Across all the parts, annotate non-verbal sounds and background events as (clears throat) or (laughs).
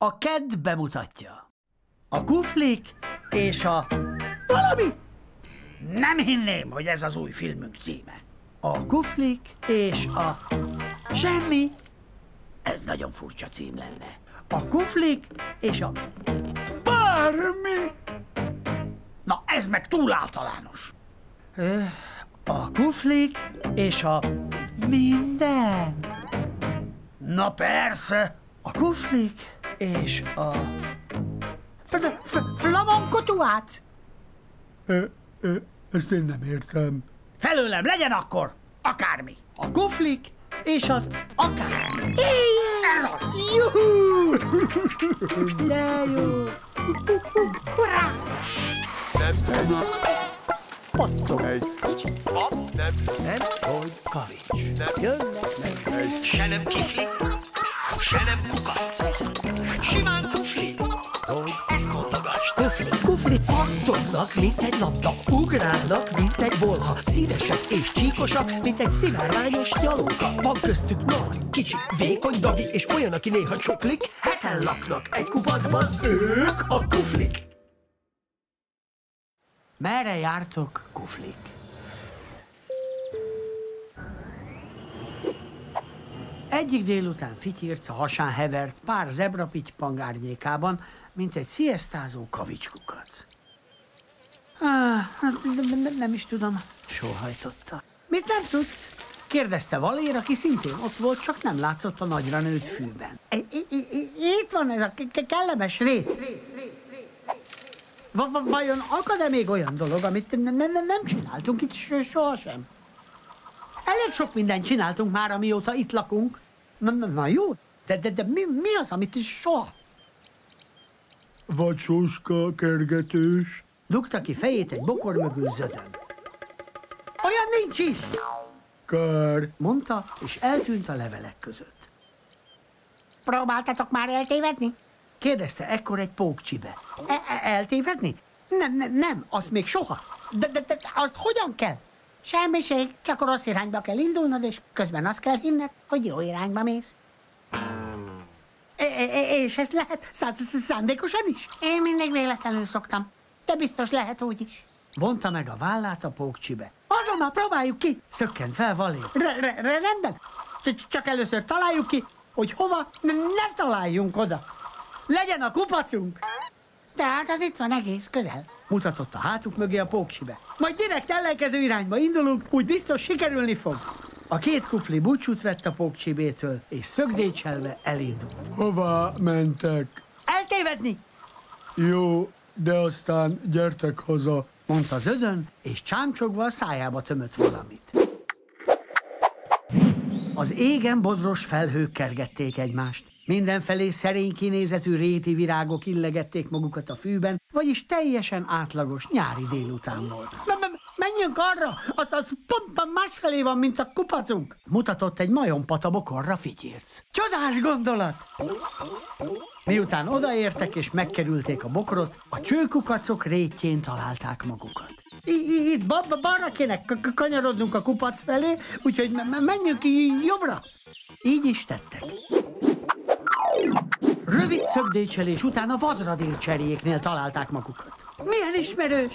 A kedd bemutatja. A kuflik és a... Valami! Nem hinném, hogy ez az új filmünk címe. A kuflik és a... Semmi. Ez nagyon furcsa cím lenne. A kuflik és a... Bármi! Na, ez meg túl általános. A kuflik és a... Minden. Na persze. A kuflik és a... Flamankotuác? Ezt én nem értem. Felőlem legyen akkor akármi. A kuflik és az akármi. Ez az. Juhú! De jó! Hurrá! Pattog. Nem. Nem, hogy kavics. Jönnek meg. Se nem kifli, se nem kukac. Simán kufli. Ezt mondogasd. Kufli, kufli, pattognak, mint egy labda, ugrálnak, mint egy bolha, színesek és csíkosak, mint egy szivárványos nyalóka. Van köztük nagy, kicsi, vékony dagi, és olyan, aki néha csoklik, heten laknak egy kupacban, ők a kuflik. Merre jártok, kuflik? Egyik délután fityírc a hasán hevert pár zebrapittypang árnyékában, mint egy sziasztázó kavicskukac. Ah, hát nem, is tudom, sóhajtotta. Mit nem tudsz? Kérdezte Valér, aki szintén ott volt, csak nem látszott a nagyra nőtt fűben. Itt van ez a ke- ke- kellemes rét. Va- va- vajon akad-e még olyan dolog, amit ne- ne- ne- nem csináltunk itt so- sohasem? Elég sok mindent csináltunk már, amióta itt lakunk. Na, na, na jó, de, de, de mi, mi az, amit is soha? Vacsoska, kergetős. Dugta ki fejét egy bokor mögül zödön. Olyan nincs is, Kár. mondta, és eltűnt a levelek között. Próbáltatok már eltévedni? Kérdezte ekkor egy pókcsibe. E- e- eltévedni? Nem, nem, nem, azt még soha. De, de, de azt hogyan kell? Semmiség, csak a rossz irányba kell indulnod, és közben azt kell hinned, hogy jó irányba mész. És ez lehet szá- szá- szándékosan is? Én mindig véletlenül szoktam, de biztos lehet úgy is. Vonta meg a vállát a pókcsibe. Azonnal próbáljuk ki! Szökkent fel Valé. Re- rendben. Cs- Csak először találjuk ki, hogy hova ne találjunk oda. Legyen a kupacunk! Tehát az itt van egész közel. Mutatott a hátuk mögé a póksibe. Majd direkt ellenkező irányba indulunk, úgy biztos sikerülni fog. A két kufli búcsút vett a pókcsibétől, és szögdécselve elindult. Hová mentek? Eltévedni! Jó, de aztán gyertek haza. mondta zödön, és csámcsogva a szájába tömött valamit. Az égen bodros felhők kergették egymást. Mindenfelé szerény kinézetű réti virágok illegették magukat a fűben, vagyis teljesen átlagos nyári délután volt. Menjünk arra, az, az pont másfelé van, mint a kupacunk. Mutatott egy majompata bokorra fityérc. Csodás gondolat! Miután odaértek és megkerülték a bokrot, a csőkukacok rétjén találták magukat. Itt ba- ba- balra kéne kanyarodnunk a kupac felé, úgyhogy me- me- menjünk jobbra. Így is tettek. Rövid szögdécselés után a vadradér cserjéknél találták magukat. Milyen ismerős!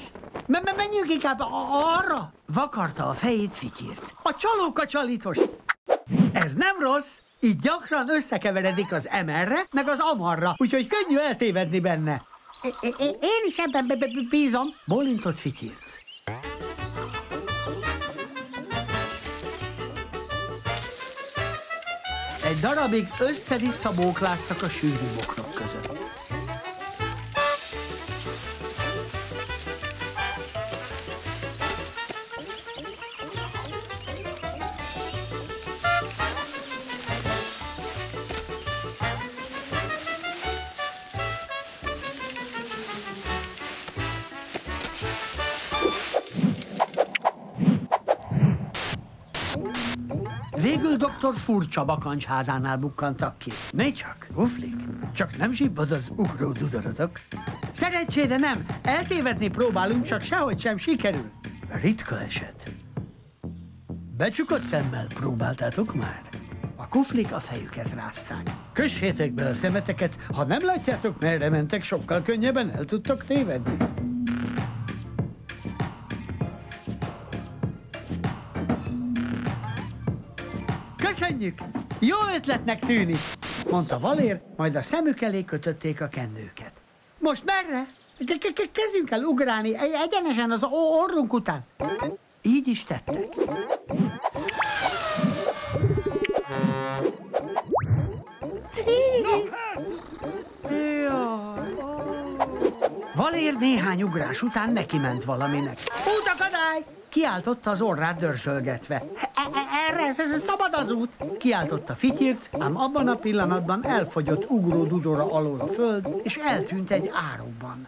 Me- me- menjünk inkább arra! Vakarta a fejét fityírt. A csalóka csalitos! Ez nem rossz, így gyakran összekeveredik az emerre, meg az amarra, úgyhogy könnyű eltévedni benne. Én is ebben b- b- bízom. Bólintott fityírc. Egy darabig össze-vissza bókláztak a sűrű bokrok között. Végül doktor furcsa bakancsházánál bukkantak ki. Mi csak, uflik? Csak nem zsibbad az ugró dudorotok? Szerencsére nem, eltévedni próbálunk, csak sehogy sem sikerül. Ritka eset. Becsukott szemmel próbáltátok már? A kuflik a fejüket rázták. Kössétek be a szemeteket, ha nem látjátok, merre mentek, sokkal könnyebben el tudtok tévedni. Köszönjük! Jó ötletnek tűnik, mondta Valér, majd a szemük elé kötötték a kendőket. Most merre? Ke- ke- ke- Kezdjünk el ugrálni egy- egyenesen az orrunk után. Így is tettek. Valér néhány ugrás után neki ment valaminek. Útakadály! Kiáltotta az orrát dörzsölgetve. E- e- Erre ez, ez szabad az út. Kiáltotta Fityirc, ám abban a pillanatban elfogyott ugró dudora alól a föld, és eltűnt egy árokban.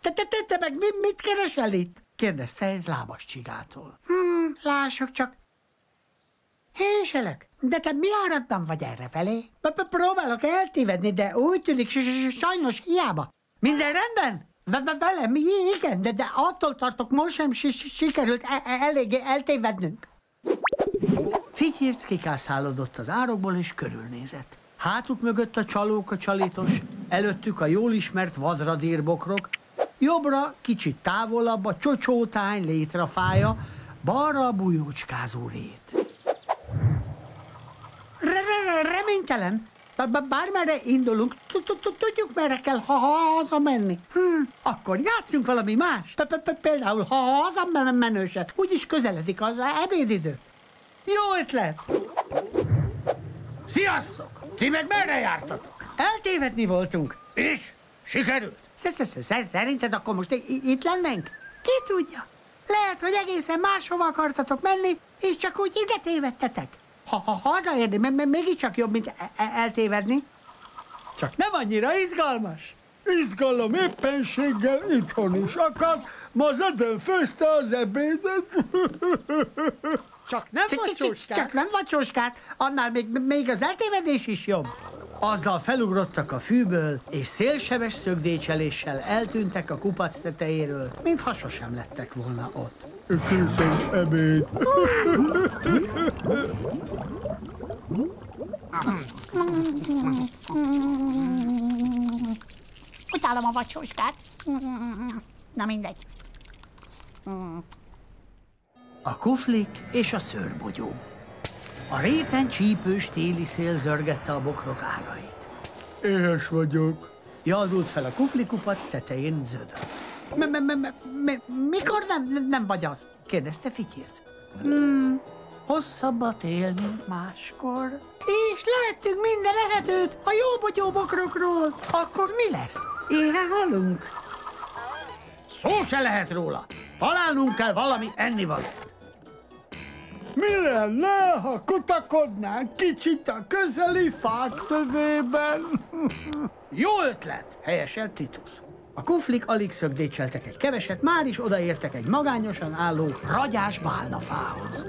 Te, te, te, te meg mi, mit keresel itt? kérdezte egy lábas csigától. Hmm, lássuk csak. Hőselök, de te mi áradban vagy erre felé? Próbálok eltévedni, de úgy tűnik, sajnos hiába. Minden rendben? Ve- ve- Velem, igen, de, de attól tartok, most sem si- si- sikerült e- e- eléggé eltévednünk. Fityirc kikászálódott az árokból, és körülnézett. Hátuk mögött a csalóka csalitos, előttük a jól ismert vadradírbokrok, jobbra, kicsit távolabb a csocsótány létrafája, balra a bujócskázó rét. Re- re- re- Reménytelen. Bármerre indulunk, tud- tud- tud- tudjuk, merre kell ha ha- hazamenni. Hm, akkor játszunk valami más. Például ha hazamenőset. Úgyis közeledik az ebédidő. Jó ötlet! Sziasztok! Ti meg merre jártatok? Eltévedni voltunk. És? Sikerült? Sz- sz- sz- Szerinted akkor most itt lennénk? Ki tudja? Lehet, hogy egészen máshova akartatok menni, és csak úgy ide tévedtetek. Ha, ha hazaérni, mert mert mégiscsak jobb, mint e- e- eltévedni. Csak nem annyira izgalmas. Izgalom éppenséggel itthon is akad, ma Zödön főzte az ebédet. (laughs) Csak nem Csak- csak- vacsóskát. csak nem vacsóskát, annál még, még az eltévedés is jobb. Azzal felugrottak a fűből, és szélsebes szögdécseléssel eltűntek a kupac tetejéről, mintha sosem lettek volna ott. Kész az ebéd. Utálom a vacsóskát. Na mindegy. A kuflik és a szőrbogyó. A réten csípős téli szél zörgette a bokrok ágait. Éhes vagyok. Jaldult fel a kuflikupac tetején zödön. Mikor nem, nem vagy az? kérdezte Fityirc. Hmm, hosszabb a tél, mint máskor. És lehettünk minden lehetőt a jó bogyó bokrokról. Akkor mi lesz? Éhen halunk? Szó se lehet róla. Találnunk kell valami ennivalót. Mi lenne, ha kutakodnánk kicsit a közeli fák tövében? Jó ötlet. Helyeselt Titus. A kuflik alig szögdécseltek egy keveset, már is odaértek egy magányosan álló, ragyás bálnafához.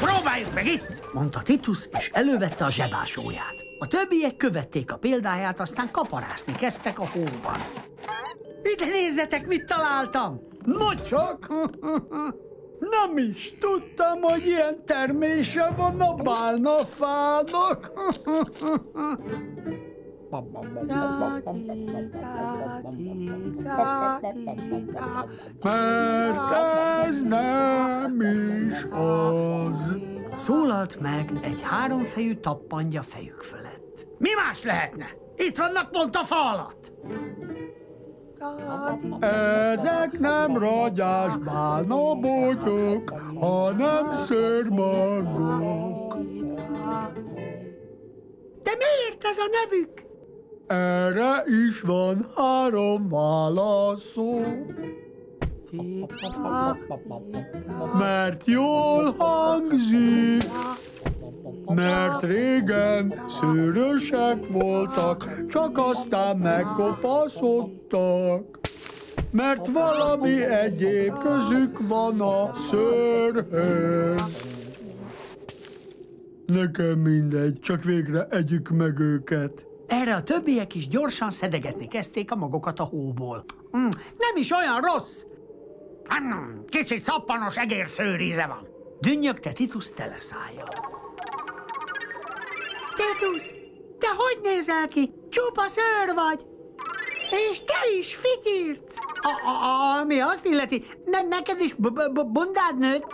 Próbáljuk meg itt. mondta Titus, és elővette a zsebásóját. A többiek követték a példáját, aztán kaparászni kezdtek a hóban. Ide nézzetek, mit találtam! Nocsak! (laughs) Nem is tudtam, hogy ilyen termése van a bálnafának. (laughs) Mert ez nem is az. Szólalt meg egy háromfejű tappantja fejük fölött. Mi más lehetne? Itt vannak pont a fa alatt. Ezek nem ragyás bálnabogyok, hanem szőrmagok. De miért ez a nevük? Erre is van három válaszom. Mert jól hangzik, mert régen szőrösek voltak, csak aztán megkopaszodtak. Mert valami egyéb közük van a szőrhöz. Nekem mindegy, csak végre együk meg őket. Erre a többiek is gyorsan szedegetni kezdték a magokat a hóból. Mm, nem is olyan rossz! Hmm, kicsit szappanos egérszőríze van. Dünnyögte Titus teleszájjal. Titus, te hogy nézel ki? Csupa szőr vagy. És te is fityírsz. A, a, a, mi azt illeti, ne, neked is b- b- bundád nőtt?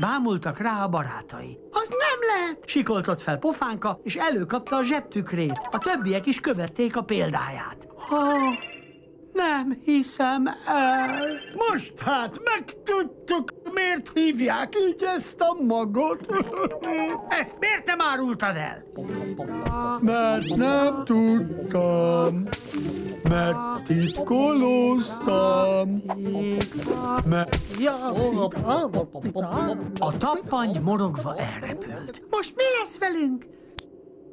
Bámultak rá a barátai. Az nem lehet. Sikoltott fel pofánka, és előkapta a zsebtükrét. A többiek is követték a példáját. Oh, nem hiszem el. Most hát megtudtuk, miért hívják így ezt a magot. (laughs) Ezt miért nem árultad el? Mert nem tudtam. Mert titkolóztam. Mert A tappangy morogva elrepült. Most mi lesz velünk?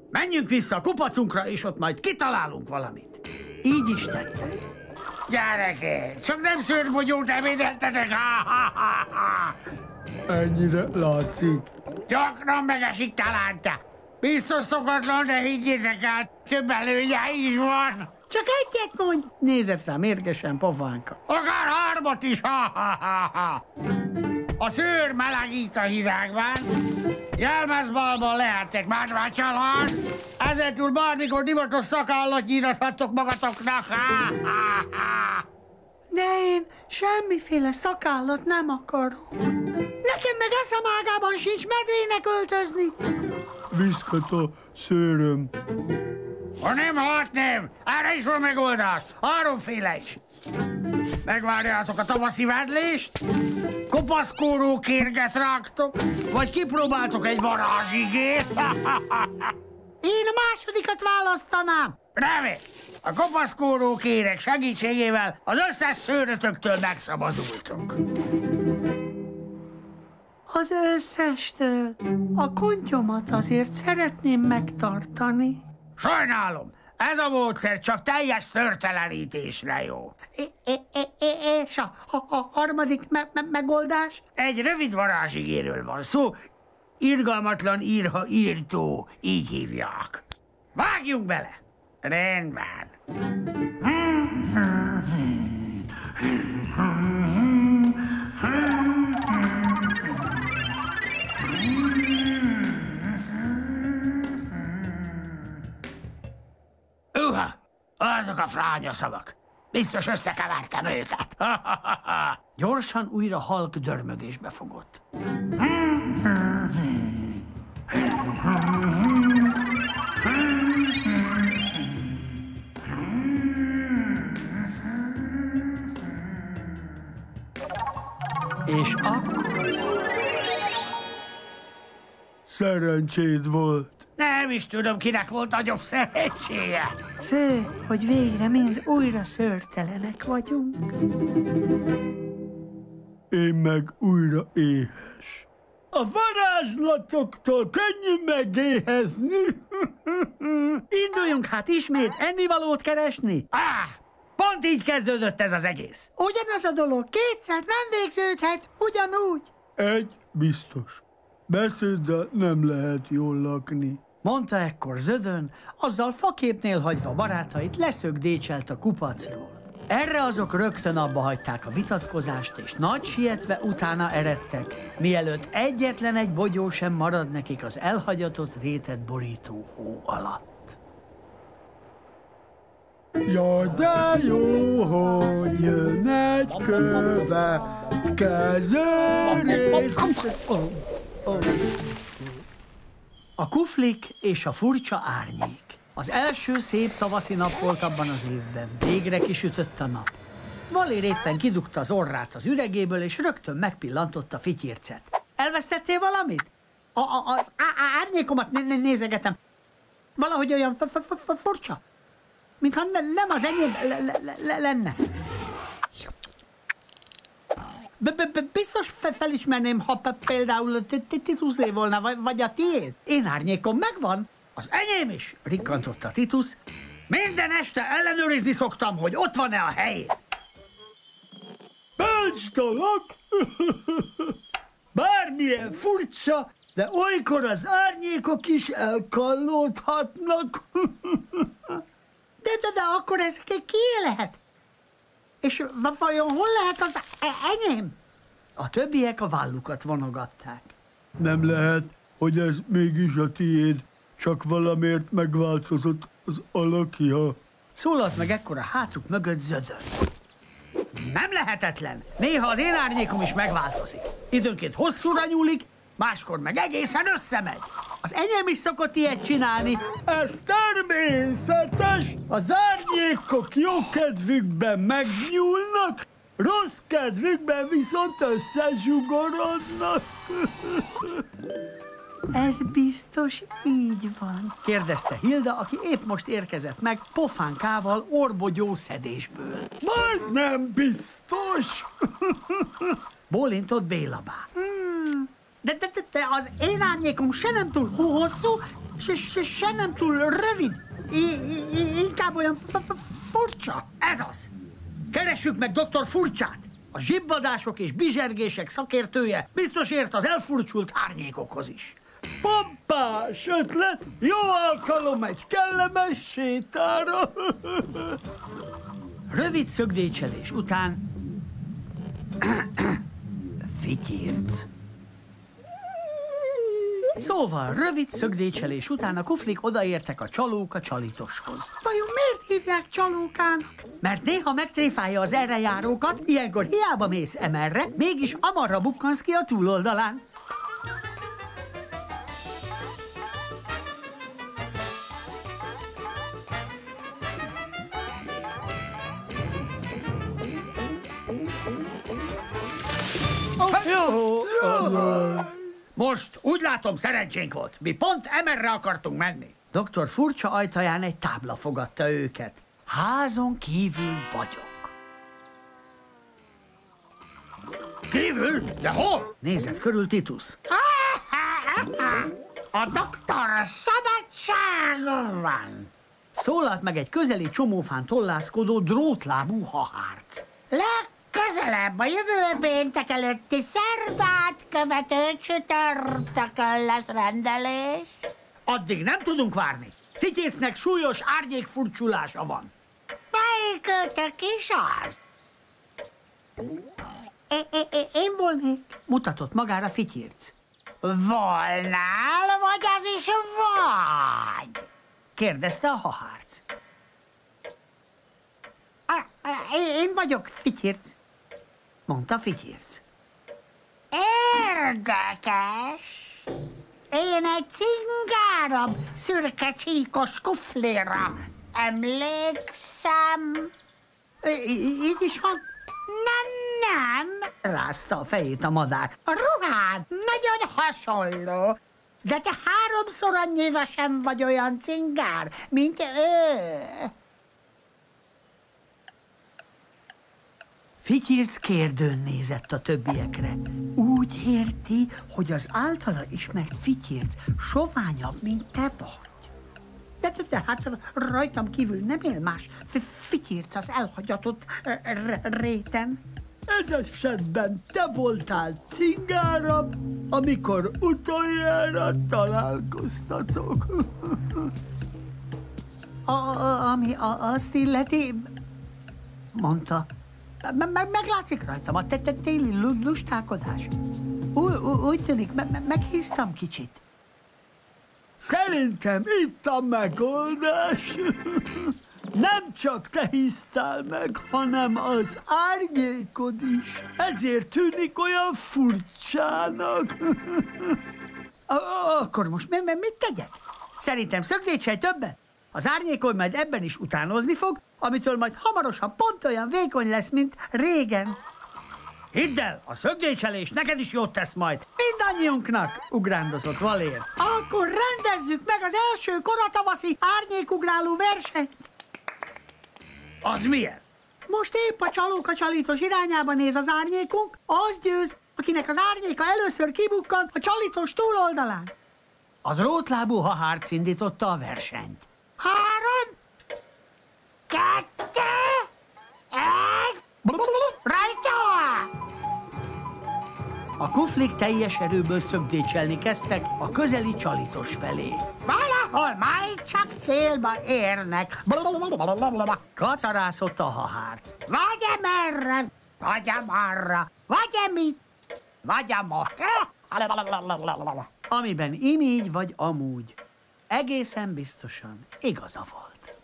Menjünk vissza a kupacunkra, és ott majd kitalálunk valamit. Így is tettek. Gyerekek, csak nem szőrbogyót ebédeltetek! Ha, ha, ha, ha. ennyire látszik. Gyakran megesik talán te. Biztos szokatlan, de higgyétek el, több előnye is van. Csak egyet mondj. Nézett rá mérgesen pofánka. Akár hármat is, ha, ha, ha, ha. A szőr melegít a hidegben, jelmezbalban lehettek márvácsalhan, ezentúl bármikor divatos szakállat nyírathattok magatoknak. Ha, ha, ha. De én semmiféle szakállat nem akarok. Nekem meg eszem ágában sincs medrének öltözni. Viszket a szőröm. Ha nem, hát nem. Erre is van megoldás. Háromféle is. Megvárjátok a tavaszi vedlést, kopaszkóró kérget rágtok, vagy kipróbáltok egy varázsigét. Én a másodikat választanám. Remény! A kopaszkóró kérek segítségével az összes szőrötöktől megszabadultok. Az összestől. A kontyomat azért szeretném megtartani. Sajnálom, ez a módszer csak teljes szőrtelenítésre jó. É- é- é- é- és a, a, a harmadik me- me- megoldás? Egy rövid varázsigéről van szó, irgalmatlan írha írtó, így hívják. Vágjunk bele! Rendben. Uha! Azok a fránya szavak. Biztos összekevertem őket. (laughs) Gyorsan újra halk dörmögésbe fogott. És akkor Szerencséd volt. Nem is tudom, kinek volt nagyobb szerencséje. Fő, hogy végre mind újra szőrtelenek vagyunk. Én meg újra éhes. A varázslatoktól könnyű megéhezni. (laughs) induljunk hát ismét ennivalót keresni. Á, pont így kezdődött ez az egész. Ugyanaz a dolog kétszer nem végződhet, ugyanúgy. Egy biztos. Beszéddel nem lehet jól lakni. Mondta ekkor Zödön, azzal faképnél hagyva barátait leszögdécselt a kupacról. Erre azok rögtön abba hagyták a vitatkozást, és nagy sietve utána eredtek, mielőtt egyetlen egy bogyó sem marad nekik az elhagyatott rétet borító hó alatt. Jaj, de jó, hogy jön egy következő A kuflik és a furcsa árnyék. Az első szép tavaszi nap volt abban az évben. Végre kisütött a nap. Valér éppen kidugta az orrát az üregéből, és rögtön megpillantotta fityircet. Elvesztettél valamit? A, a, az á, árnyékomat né, né, nézegetem. Valahogy olyan f- f- f- furcsa, mintha ne, nem az enyém le, le, le, lenne. B- b- b- Biztos fe- felismerném, ha például Ti- Ti- Tituszé volna, vagy, vagy a tiéd. Én árnyékom megvan. Az enyém is. Rikkantotta Titus. Minden este ellenőrizni szoktam, hogy ott van-e a helyén. Báncstalak! Bármilyen furcsa, de olykor az árnyékok is elkallódhatnak. De, de, de akkor ez ki lehet? És va- vajon hol lehet az e- enyém? A többiek a vállukat vonogatták. Nem lehet, hogy ez mégis a tiéd. csak valamiért megváltozott az alakja. Szólalt meg ekkor a hátuk mögött zödön. Nem lehetetlen. Néha az én árnyékom is megváltozik. Időnként hosszúra nyúlik, máskor meg egészen összemegy. Az enyém is szokott ilyet csinálni. Ez természetes! Az árnyékok jó kedvükben megnyúlnak, rossz kedvükben viszont összezsugorodnak. (laughs) Ez biztos így van, kérdezte Hilda, aki épp most érkezett meg pofánkával orbogyó szedésből. Majd nem biztos. Bólintott Béla bá. Hmm. De, de, de, de az én árnyékom se nem túl hosszú, se, se, se nem túl rövid. I, I, inkább olyan f- f- furcsa. Ez az. Keressük meg doktor Furcsát. A zsibbadások és bizsergések szakértője biztos ért az elfurcsult árnyékokhoz is. Pompás ötlet, jó alkalom egy kellemes sétára. (laughs) Rövid szögdécselés után (clears throat) fityírc. Szóval, rövid szögdécselés után a kuflik odaértek a csalók a csalitoshoz. Vajon miért hívják csalókának? Mert néha megtréfálja az erre járókat, ilyenkor hiába mész emerre, mégis amarra bukkansz ki a túloldalán. Jó, Most úgy látom szerencsénk volt. Mi pont emerre akartunk menni. Doktor furcsa ajtaján egy tábla fogadta őket. Házon kívül vagyok. Kívül? De hol? Nézett körül Titus. A doktor szabadságon van. Szólalt meg egy közeli csomófán tollászkodó drótlábú hahárc. Legközelebb a jövő péntek előtti szerdát követő csütörtökön lesz rendelés. Addig nem tudunk várni. Fityécnek súlyos árnyékfurcsulása van. Melyik ötök is az? É, é, é, én volnék. Mutatott magára Fityirc. Volnál, vagy az is vagy? Kérdezte a hahárc. Á, á, é- Én vagyok. Fityirc, mondta Fityirc. Érdekes. Én egy cingárabb, szürke csíkos kuflira emlékszem. I- így is van? Nem, nem, Rázta a fejét a madár. a ruhád nagyon hasonló, de te háromszor annyira sem vagy olyan cingár, mint ő. Fityirc kérdőn nézett a többiekre. Úgy érti, hogy az általa ismert Fityirc soványabb, mint te vagy. De, de, de hát rajtam kívül nem él más Fityirc az elhagyatott réten. Ez esetben te voltál cingárabb, amikor utoljára találkoztatok. A, ami a, azt illeti, mondta. Me- me- meglátszik rajtam a te, te téli lu- lustálkodás. Úgy tűnik, me- me- meghíztam kicsit. Szerintem itt a megoldás. Nem csak te hisztál meg, hanem az árnyékod is. Ezért tűnik olyan furcsának. Akkor most mi, mi, mit tegyek? Szerintem szögdétsej többet. Az árnyékon majd ebben is utánozni fog, amitől majd hamarosan pont olyan vékony lesz, mint régen. Hidd el, a szögdécselés neked is jót tesz majd. Mindannyiunknak, ugrándozott Valér. Akkor rendezzük meg az első koratavaszi árnyékugráló versenyt. Az milyen? Most épp a csalóka csalítos irányába néz az árnyékunk, az győz, akinek az árnyéka először kibukkan a csalítos túloldalán. A drótlábú hahárc indította a versenyt. Három, kettő, egy, rajta! A kuflik teljes erőből szögdécselni kezdtek a közeli csalitos felé. Valahol majd csak célba érnek. Kacarászott a hahárc. Vagy emerre, vagy amarra, vagy emit, vagy amott. Amiben imígy vagy amúgy. Egészen biztosan igaza volt.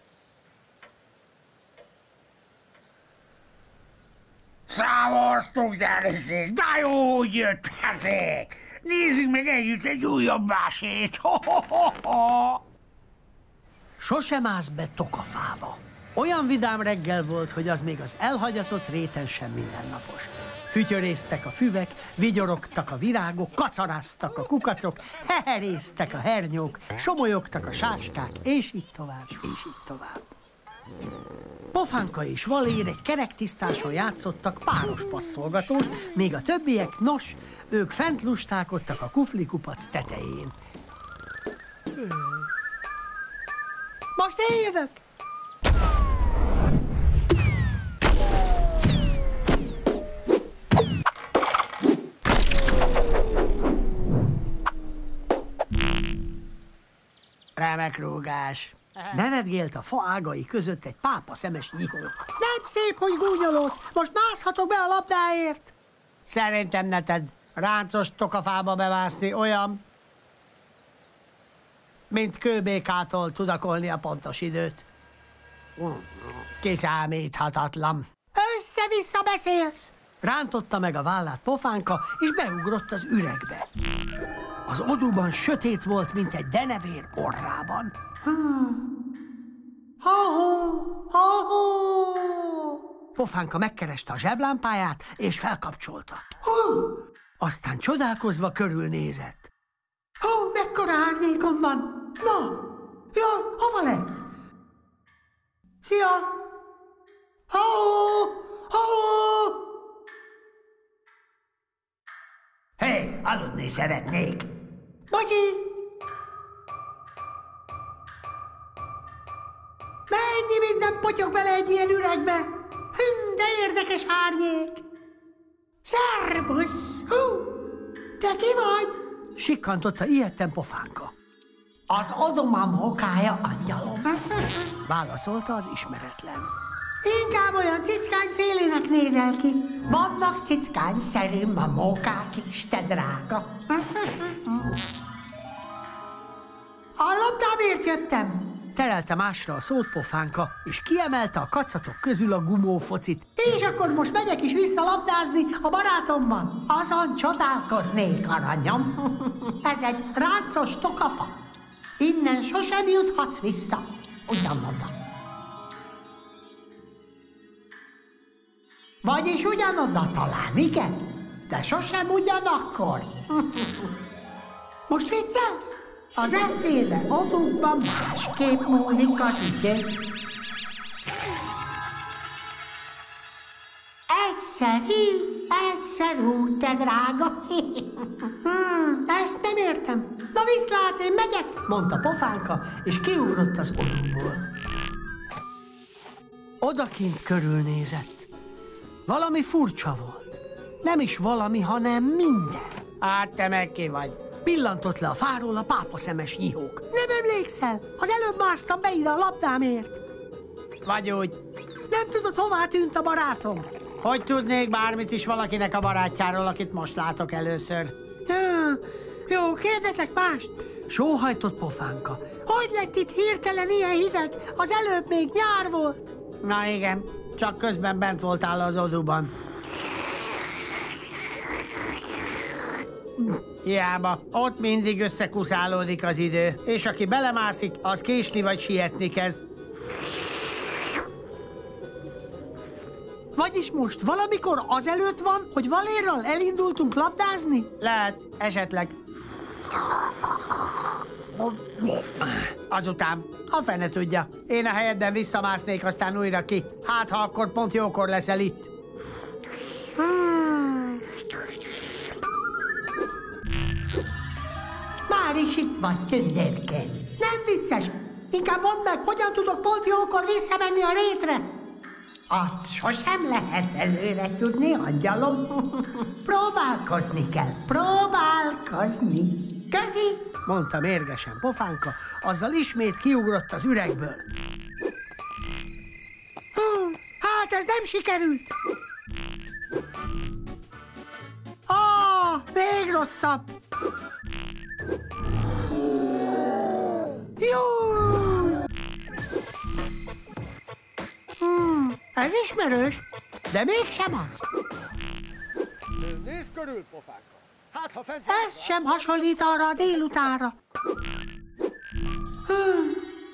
Számoztuk, gyerekek, de jó, hogy jöttetek! Nézzük meg együtt egy újabb másét! (laughs) Ho, ho, ho, ho. Sosem állsz be tokafába. Olyan vidám reggel volt, hogy az még az elhagyatott réten sem mindennapos. Fütyörésztek a füvek, vigyorogtak a virágok, kacaráztak a kukacok, heherésztek a hernyók, somolyogtak a sáskák, és így tovább, és így tovább. Pofánka és Valér egy kerektisztáson játszottak páros passzolgatót, míg a többiek, nos, ők fent lustálkodtak a kufli kupac tetején. Most én jövök. Remek rúgás. Menetgélt a fa ágai között egy pápa szemes nyihó. Nem szép, hogy gúnyolódsz. Most mászhatok be a labdáért. Szerintem ne tedd. Ráncos tokafába bevászni olyan, mint kőbékától tudakolni a pontos időt. Kiszámíthatatlan. Össze-vissza beszélsz. Rántotta meg a vállát pofánka, és beugrott az üregbe. Az odúban sötét volt, mint egy denevér orrában. Ha-ho, ha-ho. Pofánka megkereste a zseblámpáját, és felkapcsolta. Aztán csodálkozva körülnézett. Hú, mekkora árnyékom van. Na, ja, hova lett? Szia! Ha-ho, ha-ho. Hé, hey, aludni szeretnék. Bocsi! Mennyi minden potyog bele egy ilyen üregbe? Hüm, de érdekes árnyék! Szerbusz! Hú! Te ki vagy? Sikkantotta ilyetten pofánka. Az odomam hokája angyalom. (laughs) Válaszolta az ismeretlen. Inkább olyan cickány félének nézel ki. Vannak cickány szerűm a mókák is, te drága. (laughs) labdámért jöttem. Terelte másra a szót pofánka, és kiemelte a kacatok közül a gumófocit. És akkor most megyek is vissza labdázni a barátommal. Azon csodálkoznék, aranyom. (laughs) Ez egy ráncos tokafa. Innen sosem juthatsz vissza. Ugyanoda. Vagyis ugyanoda talán, igen? De sosem ugyanakkor. (laughs) Most viccelsz? Az efféle adókban másképp múlik az idő. Egyszerű, egyszerű, te drága. Hmm, ezt nem értem. Na viszlát, én megyek. Mondta pofánka, és kiugrott az odúból. Odakint körülnézett. Valami furcsa volt. Nem is valami, hanem minden. Hát te meg ki vagy. Pillantott le a fáról a pápa szemes nyihók. Nem emlékszel? Az előbb másztam be ide a labdámért. Vagy úgy. Nem tudod, hová tűnt a barátom? Hogy tudnék bármit is valakinek a barátjáról, akit most látok először? Hő, jó, kérdezek mást. Sóhajtott pofánka. Hogy lett itt hirtelen ilyen hideg? Az előbb még nyár volt. Na igen, csak közben bent voltál az odúban. Hiába, ott mindig összekuszálódik az idő, és aki belemászik, az késni vagy sietni kezd. Vagyis most valamikor azelőtt van, hogy Valérral elindultunk labdázni? Lehet, esetleg. Azután, a fene tudja. Én a helyedben visszamásznék, aztán újra ki. Hát, ha akkor pont jókor leszel itt. Már is itt vagy, tündérke. Nem vicces. Inkább mondd meg, hogyan tudok pont jókor visszamenni a rétre? Azt sosem lehet előre tudni, angyalom. (laughs) Próbálkozni kell, próbálkozni. Közi! Mondta mérgesen pofánka, azzal ismét kiugrott az üregből. Hú, hát ez nem sikerült. Ah, még rosszabb. Ez ismerős, de mégsem az. Nézd körül, pofánka. Hát, ha fent... Ez sem hasonlít arra a délutánra.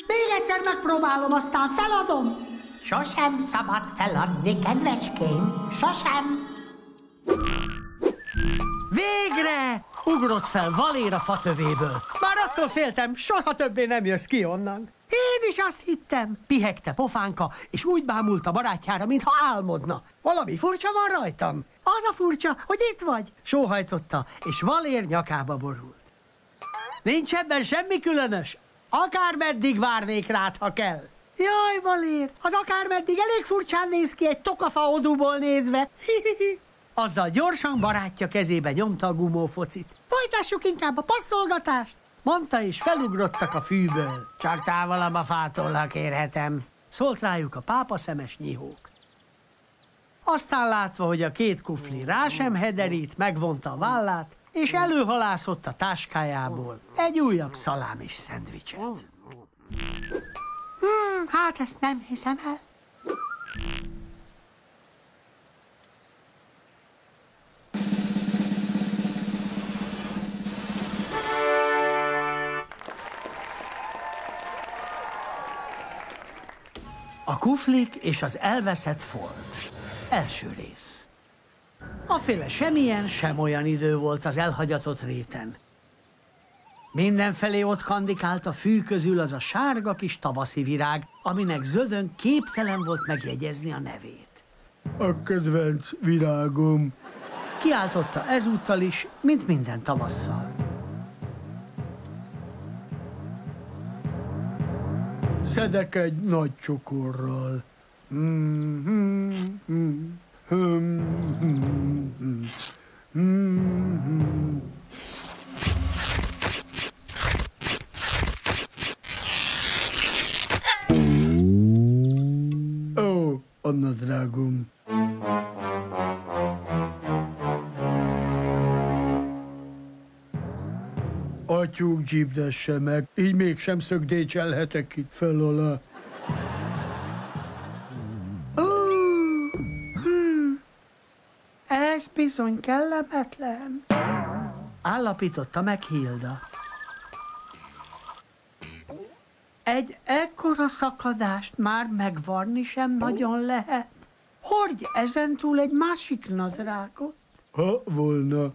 Még egyszer megpróbálom, aztán feladom. Sosem szabad feladni, kedveském. Sosem. Végre! Ugrott fel Valér a fatövéből. Már attól féltem, soha többé nem jössz ki onnan. Én is azt hittem. Pihegte pofánka, és úgy bámult a barátjára, mintha álmodna. Valami furcsa van rajtam. Az a furcsa, hogy itt vagy. Sóhajtotta, és Valér nyakába borult. Nincs ebben semmi különös. Akár meddig várnék rád, ha kell. Jaj, Valér, az akármeddig elég furcsán néz ki egy tokafa odúból nézve. Azzal gyorsan barátja kezébe nyomta a gumófocit. Folytassuk inkább a passzolgatást. Mondta, és felugrottak a fűből. Csak távolabb a fától, ha kérhetem. Szólt rájuk a pápa szemes nyihók. Aztán látva, hogy a két kufli rá sem hederít, megvonta a vállát, és előhalászott a táskájából egy újabb szalámis szendvicset. Hmm, hát ezt nem hiszem el. A kuflik és az elveszett folt. Első rész. Aféle semmilyen, sem olyan idő volt az elhagyatott réten. Mindenfelé ott kandikált a fű közül az a sárga kis tavaszi virág, aminek zöldön képtelen volt megjegyezni a nevét. A kedvenc virágom. Kiáltotta ezúttal is, mint minden tavasszal. Szedek egy nagy csokorral. Ó, a nadrágom. Atyúk dzsibdesse meg, így mégsem szögdécselhetek itt fel alá. Ez bizony kellemetlen. Állapította meg Hilda. Egy ekkora szakadást már megvarni sem nagyon lehet. Hordj ezentúl egy másik nadrágot. Ha volna.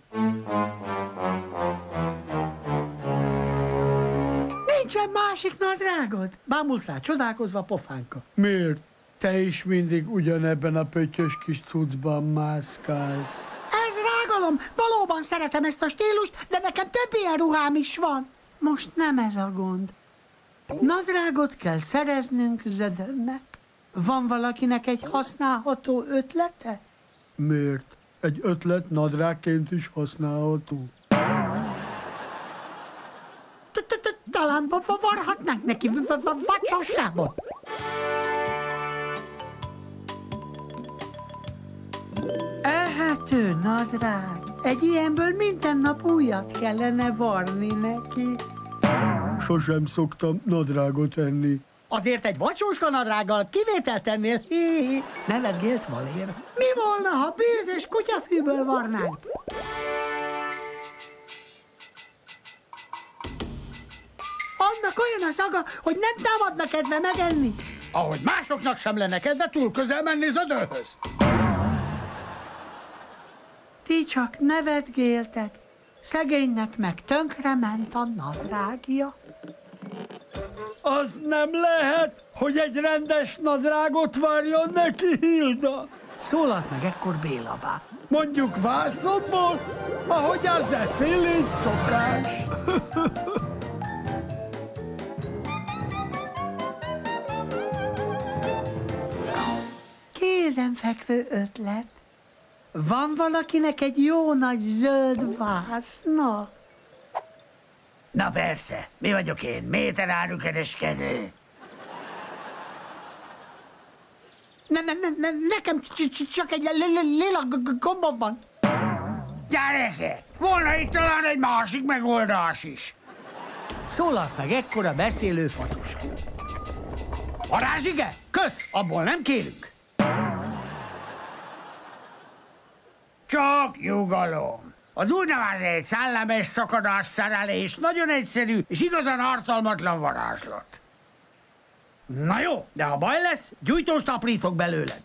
Nincsen másik nadrágod? Bámult rá csodálkozva pofánka. Miért? Te is mindig ugyanebben a pöttyös kis cuccban mászkálsz. Ez rágalom. Valóban szeretem ezt a stílust, de nekem több ilyen ruhám is van. Most nem ez a gond. Nadrágot kell szereznünk Zödönnek. Van valakinek egy használható ötlete? Miért? Egy ötlet nadrágként is használható. Talán va- va- varhatnánk neki va- va- va- vacsoskába. Ehető nadrág. Egy ilyenből minden nap újat kellene varni neki. Sosem szoktam nadrágot enni. Azért egy vacsóska nadrággal kivételt tennél. Hí, nevetgélt Valér. Mi volna, ha bőzös kutyafűből varnánk? Annak olyan a szaga, hogy nem támadna kedve megenni. Ahogy másoknak sem lenne kedve túl közel menni zödőhöz. Ti csak nevetgéltek. Szegénynek meg tönkrement a nadrágja. Az nem lehet, hogy egy rendes nadrágot várjon neki, Hilda. Szólalt meg ekkor Béla bá. Mondjuk vászomból, ahogy az e szokás. (laughs) Kézenfekvő ötlet. Van valakinek egy jó nagy zöld vászna? Na persze, mi vagyok én, méterárukereskedő. Ne, ne, ne, ne, nekem c- c- csak egy li- li- lila g- g- gombom van. Gyerekek, volna itt talán egy másik megoldás is. Szólalt meg ekkor a beszélő fatus. Varázsige? Kösz, abból nem kérünk. Csak nyugalom. Az úgynevezett szellemes szakadás szerelés nagyon egyszerű és igazán ártalmatlan varázslat. Na jó, de ha baj lesz, gyújtóst aprítok belőled.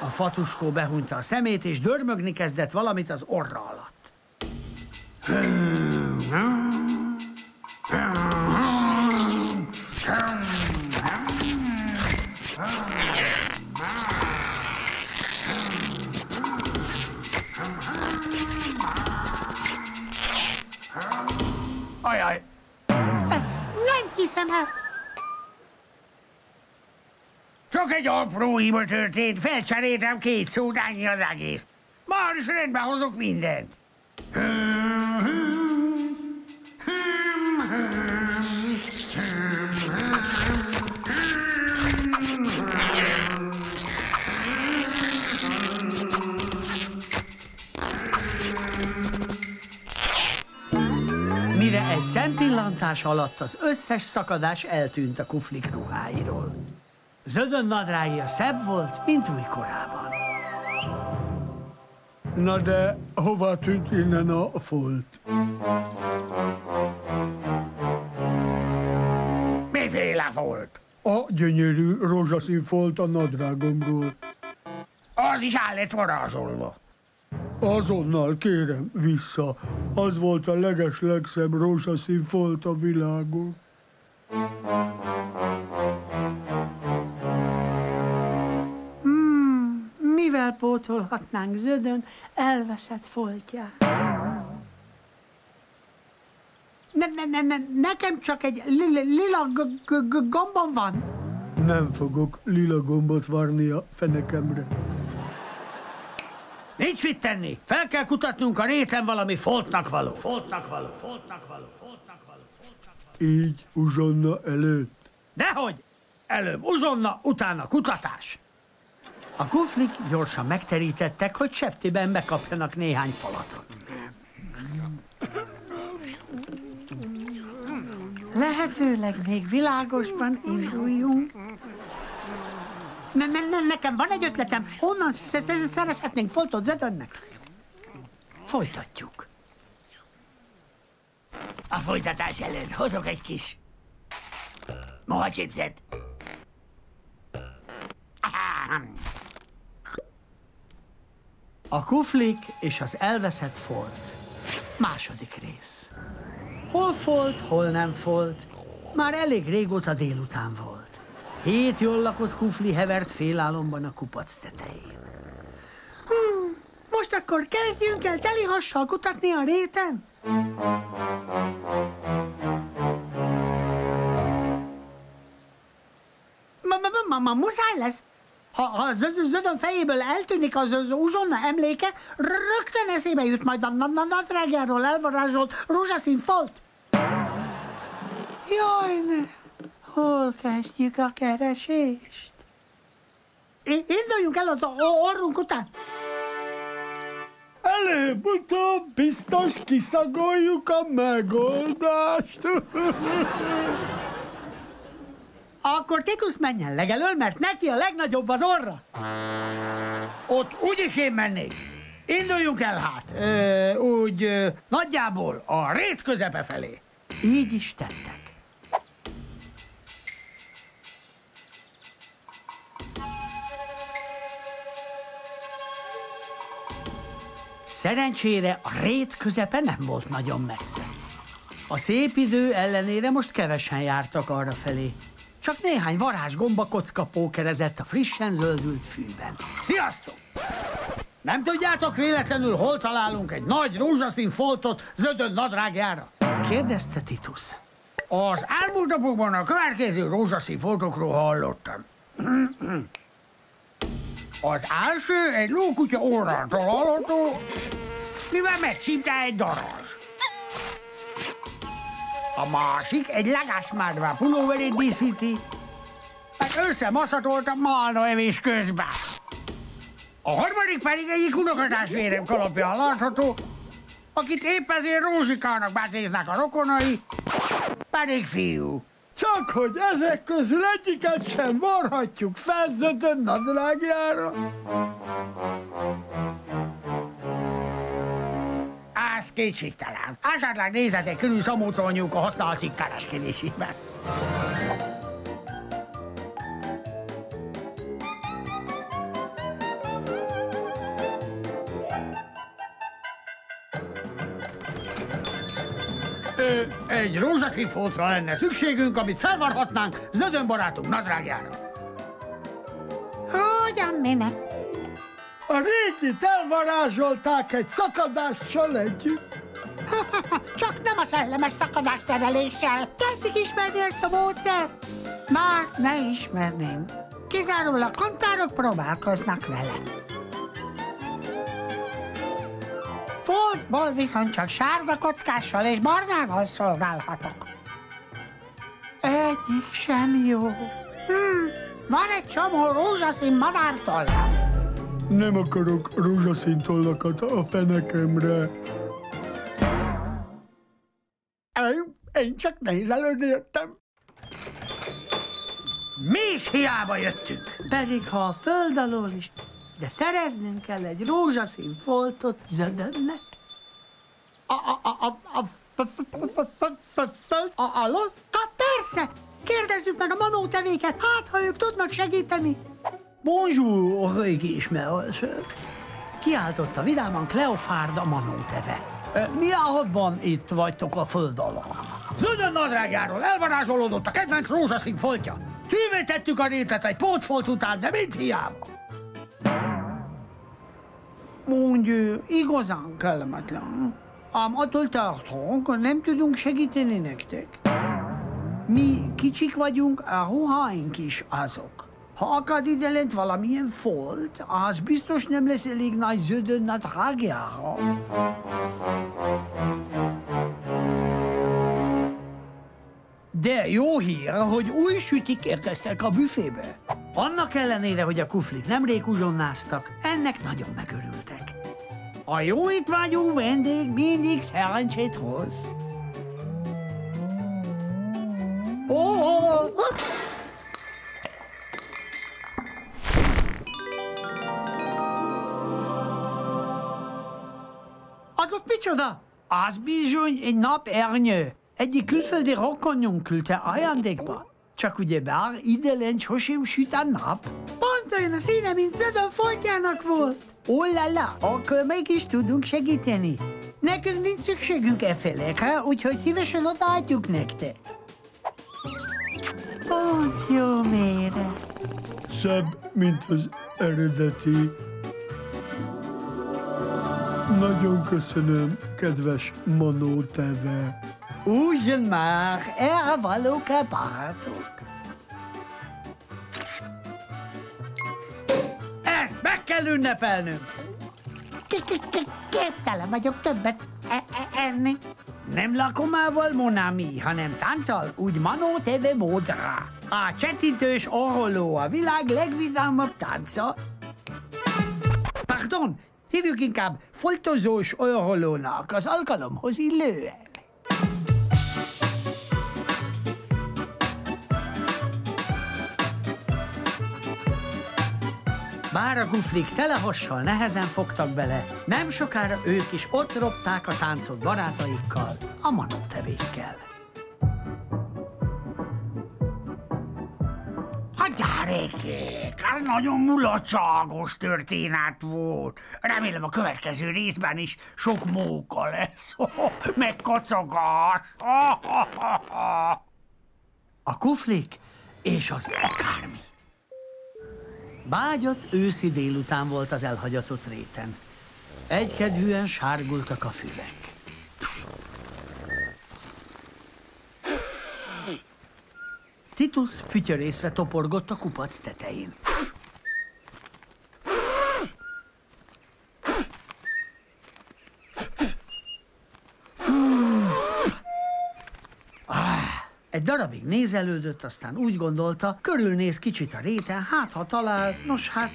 A fatuskó behunyta a szemét, és dörmögni kezdett valamit az orra alatt. Ajaj, hiszem el. csak egy apró hiba történt, felcseréltem két szót, ennyi az egész. Már is rendbe hozok mindent. Mire egy szempillantás alatt az összes szakadás eltűnt a kuflik ruháiról. Zödön nadrágja szebb volt, mint újkorában. Na de hova tűnt innen a folt? Miféle volt? A gyönyörű rózsaszín folt a nadrágomról. Az is el lett varázsolva. Azonnal kérem vissza. Az volt a leges legszebb rózsaszín folt a világon. Mivel pótolhatnánk Zödön elveszett foltját? Ne, ne, ne, ne, nekem csak egy li, li, lila g- g- g- gombom van. Nem fogok lila gombot varni a fenekemre. Nincs mit tenni. Fel kell kutatnunk a réten valami foltnak való. Foltnak való, foltnak való, foltnak való, foltnak való. Így uzsonna előtt. Dehogy! Előbb uzsonna, utána kutatás. A kuflik gyorsan megterítettek, hogy septiben bekapjanak néhány falatot. Lehetőleg még világosban induljunk. Ne, ne, ne, nekem van egy ötletem. Honnan sz- sz- szerezhetnénk foltot Zödönnek? Folytatjuk. A folytatás előtt hozok egy kis mohacsipszet. A kuflik és az elveszett folt. Második rész. Hol folt, hol nem folt. Már elég régóta délután volt. Hét jól lakott kufli hevert félálomban a kupac tetején. Most akkor kezdjünk el teli hassal kutatni a réten? Ma, muszáj lesz. Ha, ha az az zödön fejéből eltűnik az, az uzsonna emléke, rögtön eszébe jut majd a na- na- nadrágjáról elvarázsolt rózsaszín folt. Jaj, ne. Hol kezdjük a keresést? Induljunk el az orrunk után. Előbb-utóbb biztos kiszagoljuk a megoldást. Akkor Titus menjen legelől, mert neki a legnagyobb az orra. Ott úgyis én mennék. Induljunk el hát. Ö, úgy ö, nagyjából a rét közepe felé. Így is tettek. Szerencsére a rét közepe nem volt nagyon messze. A szép idő ellenére most kevesen jártak arra felé. Csak néhány varázsgomba kocka pókerezett a frissen zöldült fűben. Sziasztok! Nem tudjátok véletlenül, hol találunk egy nagy rózsaszín foltot zödön nadrágjára? Kérdezte Titus. Az elmúlt napokban a következő rózsaszín foltokról hallottam. (clears throat) Az első egy lókutya orrán található, mivel megcsípte egy darazs. A másik egy legásmádvá pulóverét díszíti, meg összemaszatolt a malna evés közben. A harmadik pedig egyik unokatásvérem kalapján látható, akit épp ezért Rózsikának becéznek a rokonai, pedig fiú. Csak hogy ezek közül egyiket sem varhatjuk felzötön nadrágjára. Ez kétségtelen. Esetleg nézete körül szamócolniuk a használt kereskedésében. Egy rózsaszín foltra lenne szükségünk, amit felvarhatnánk Zödön barátunk nadrágjára. Hogyan minek? A régit elvarázsolták egy szakadással együtt. (laughs) Csak nem a szellemes szakadás szereléssel. Tetszik ismerni ezt a módszert? Már ne ismerném. Kizárólag kantárok próbálkoznak vele. Foltból viszont csak sárga kockással és barnával szolgálhatok. Egyik sem jó. Hm, van egy csomó rózsaszín madártollám. Nem akarok rózsaszín tollakat a fenekemre. Én, én csak nézelődni jöttem. Mi is hiába jöttünk. Pedig ha a föld alól is, de szereznünk kell egy rózsaszín foltot zödönnek. A, a, a, a, a, föld a- alól? Hát persze! Kérdezzük meg a manó tevéket, hát ha ők tudnak segíteni. Bonjour, régi ismerősök! Kiáltotta vidáman Kleofárd a manóteve. E, Mi állapotban itt vagytok a föld alatt? Zöldön nadrágjáról elvarázsolódott a kedvenc rózsaszín foltja. Hűvé tettük a rétet egy pótfolt után, de mind hiába. Mondjuk, igazán kellemetlen. Ám attól hogy nem tudunk segíteni nektek. Mi kicsik vagyunk, a ruháink is azok. Ha akad ide lent valamilyen folt, az biztos nem lesz elég nagy zöldön nadrágjára. De jó hír, hogy új sütik érkeztek a büfébe. Annak ellenére, hogy a kuflik nemrég uzsonnáztak, ennek nagyon megörültek. A jó étvágyú vendég mindig szerencsét hoz. Ó, oh. Azok micsoda? Az bizony egy nap ernyő. Egyik külföldi rokonunk küldte ajándékba. Csak ugye bár ide lent sosem süt a nap. Pont olyan a színe, mint Zödön foltjának volt. Ó, la, la, akkor mégis tudunk segíteni. Nekünk nincs szükségünk e felekre, úgyhogy szívesen odaadjuk nektek. Pont jó méret. Szebb, mint az eredeti. Nagyon köszönöm, kedves Manó teve. Ugyan már, erre valók a kell ünnepelnünk. Képtelen vagyok többet e- e- enni. Nem lakomával, Monami, hanem tánccal, úgy Manó teve módra. A csetítős orroló a világ legvidámabb tánca. Pardon, hívjuk inkább foltozós orrolónak az alkalomhoz illően. Bár a guflik telehassal nehezen fogtak bele, nem sokára ők is ott ropták a táncot barátaikkal, a manótevékkel. Hagyjárékék, ez nagyon mulatságos történet volt. Remélem a következő részben is sok móka lesz, (laughs) meg kacagás. (laughs) A kuflik és az akármi. Bágyat őszi délután volt az elhagyatott réten. Egykedvűen sárgultak a füvek. Titus fütyörészve toporgott a kupac tetején. Egy darabig nézelődött, aztán úgy gondolta, körülnéz kicsit a réten, hát ha talál, nos hát,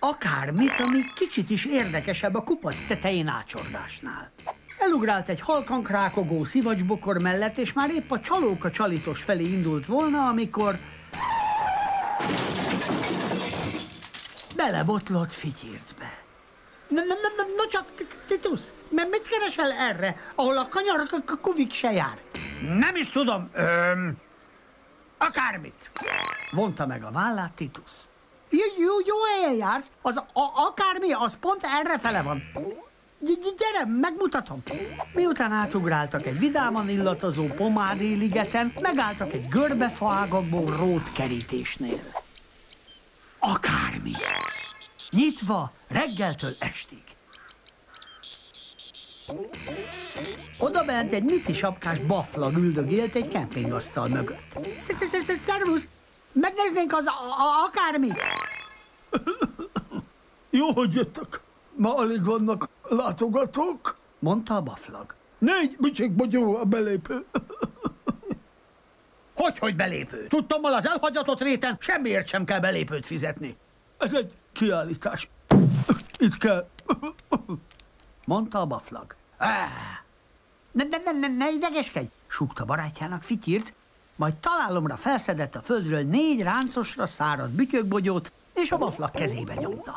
akármit, ami kicsit is érdekesebb a kupac tetején ácsordásnál. Elugrált egy halkan krákogó szivacsbokor mellett, és már épp a csalóka csalitos felé indult volna, amikor... Belebotlott fityircbe. Na, na, na, na, na csak, Titus, mert mit keresel erre, ahol a kanyar kuvik se jár? Nem is tudom. Öm, akármit. Vonta meg a vállát Titus. Jó, jó, jó helyen jársz, az a, akármi, az pont erre fele van. Gy- gy- Gyere, megmutatom. Miután átugráltak egy vidáman illatozó pomádé ligeten, megálltak egy görbefaágakból rót kerítésnél. Akármi. Nyitva reggeltől estig. Oda bent egy mici sapkás baflag üldögélt egy kempingasztal mögött. Sz- sz- sz- Szervusz! Megnéznénk az a- a- akármi? (laughs) Jó, hogy jöttek. Ma alig vannak látogatók. Mondta a baflag. Négy bütyök bogyó a belépő. Hogy, hogy belépő? Tudtommal az elhagyatott réten semmiért sem kell belépőt fizetni. Ez egy kiállítás. Itt kell. Mondta a baflag. Ne, ne, ne, ne, ne idegeskedj! Súgta barátjának Fityirc, majd találomra felszedett a földről négy ráncosra száradt bütyökbogyót, és a baflag kezébe nyomta.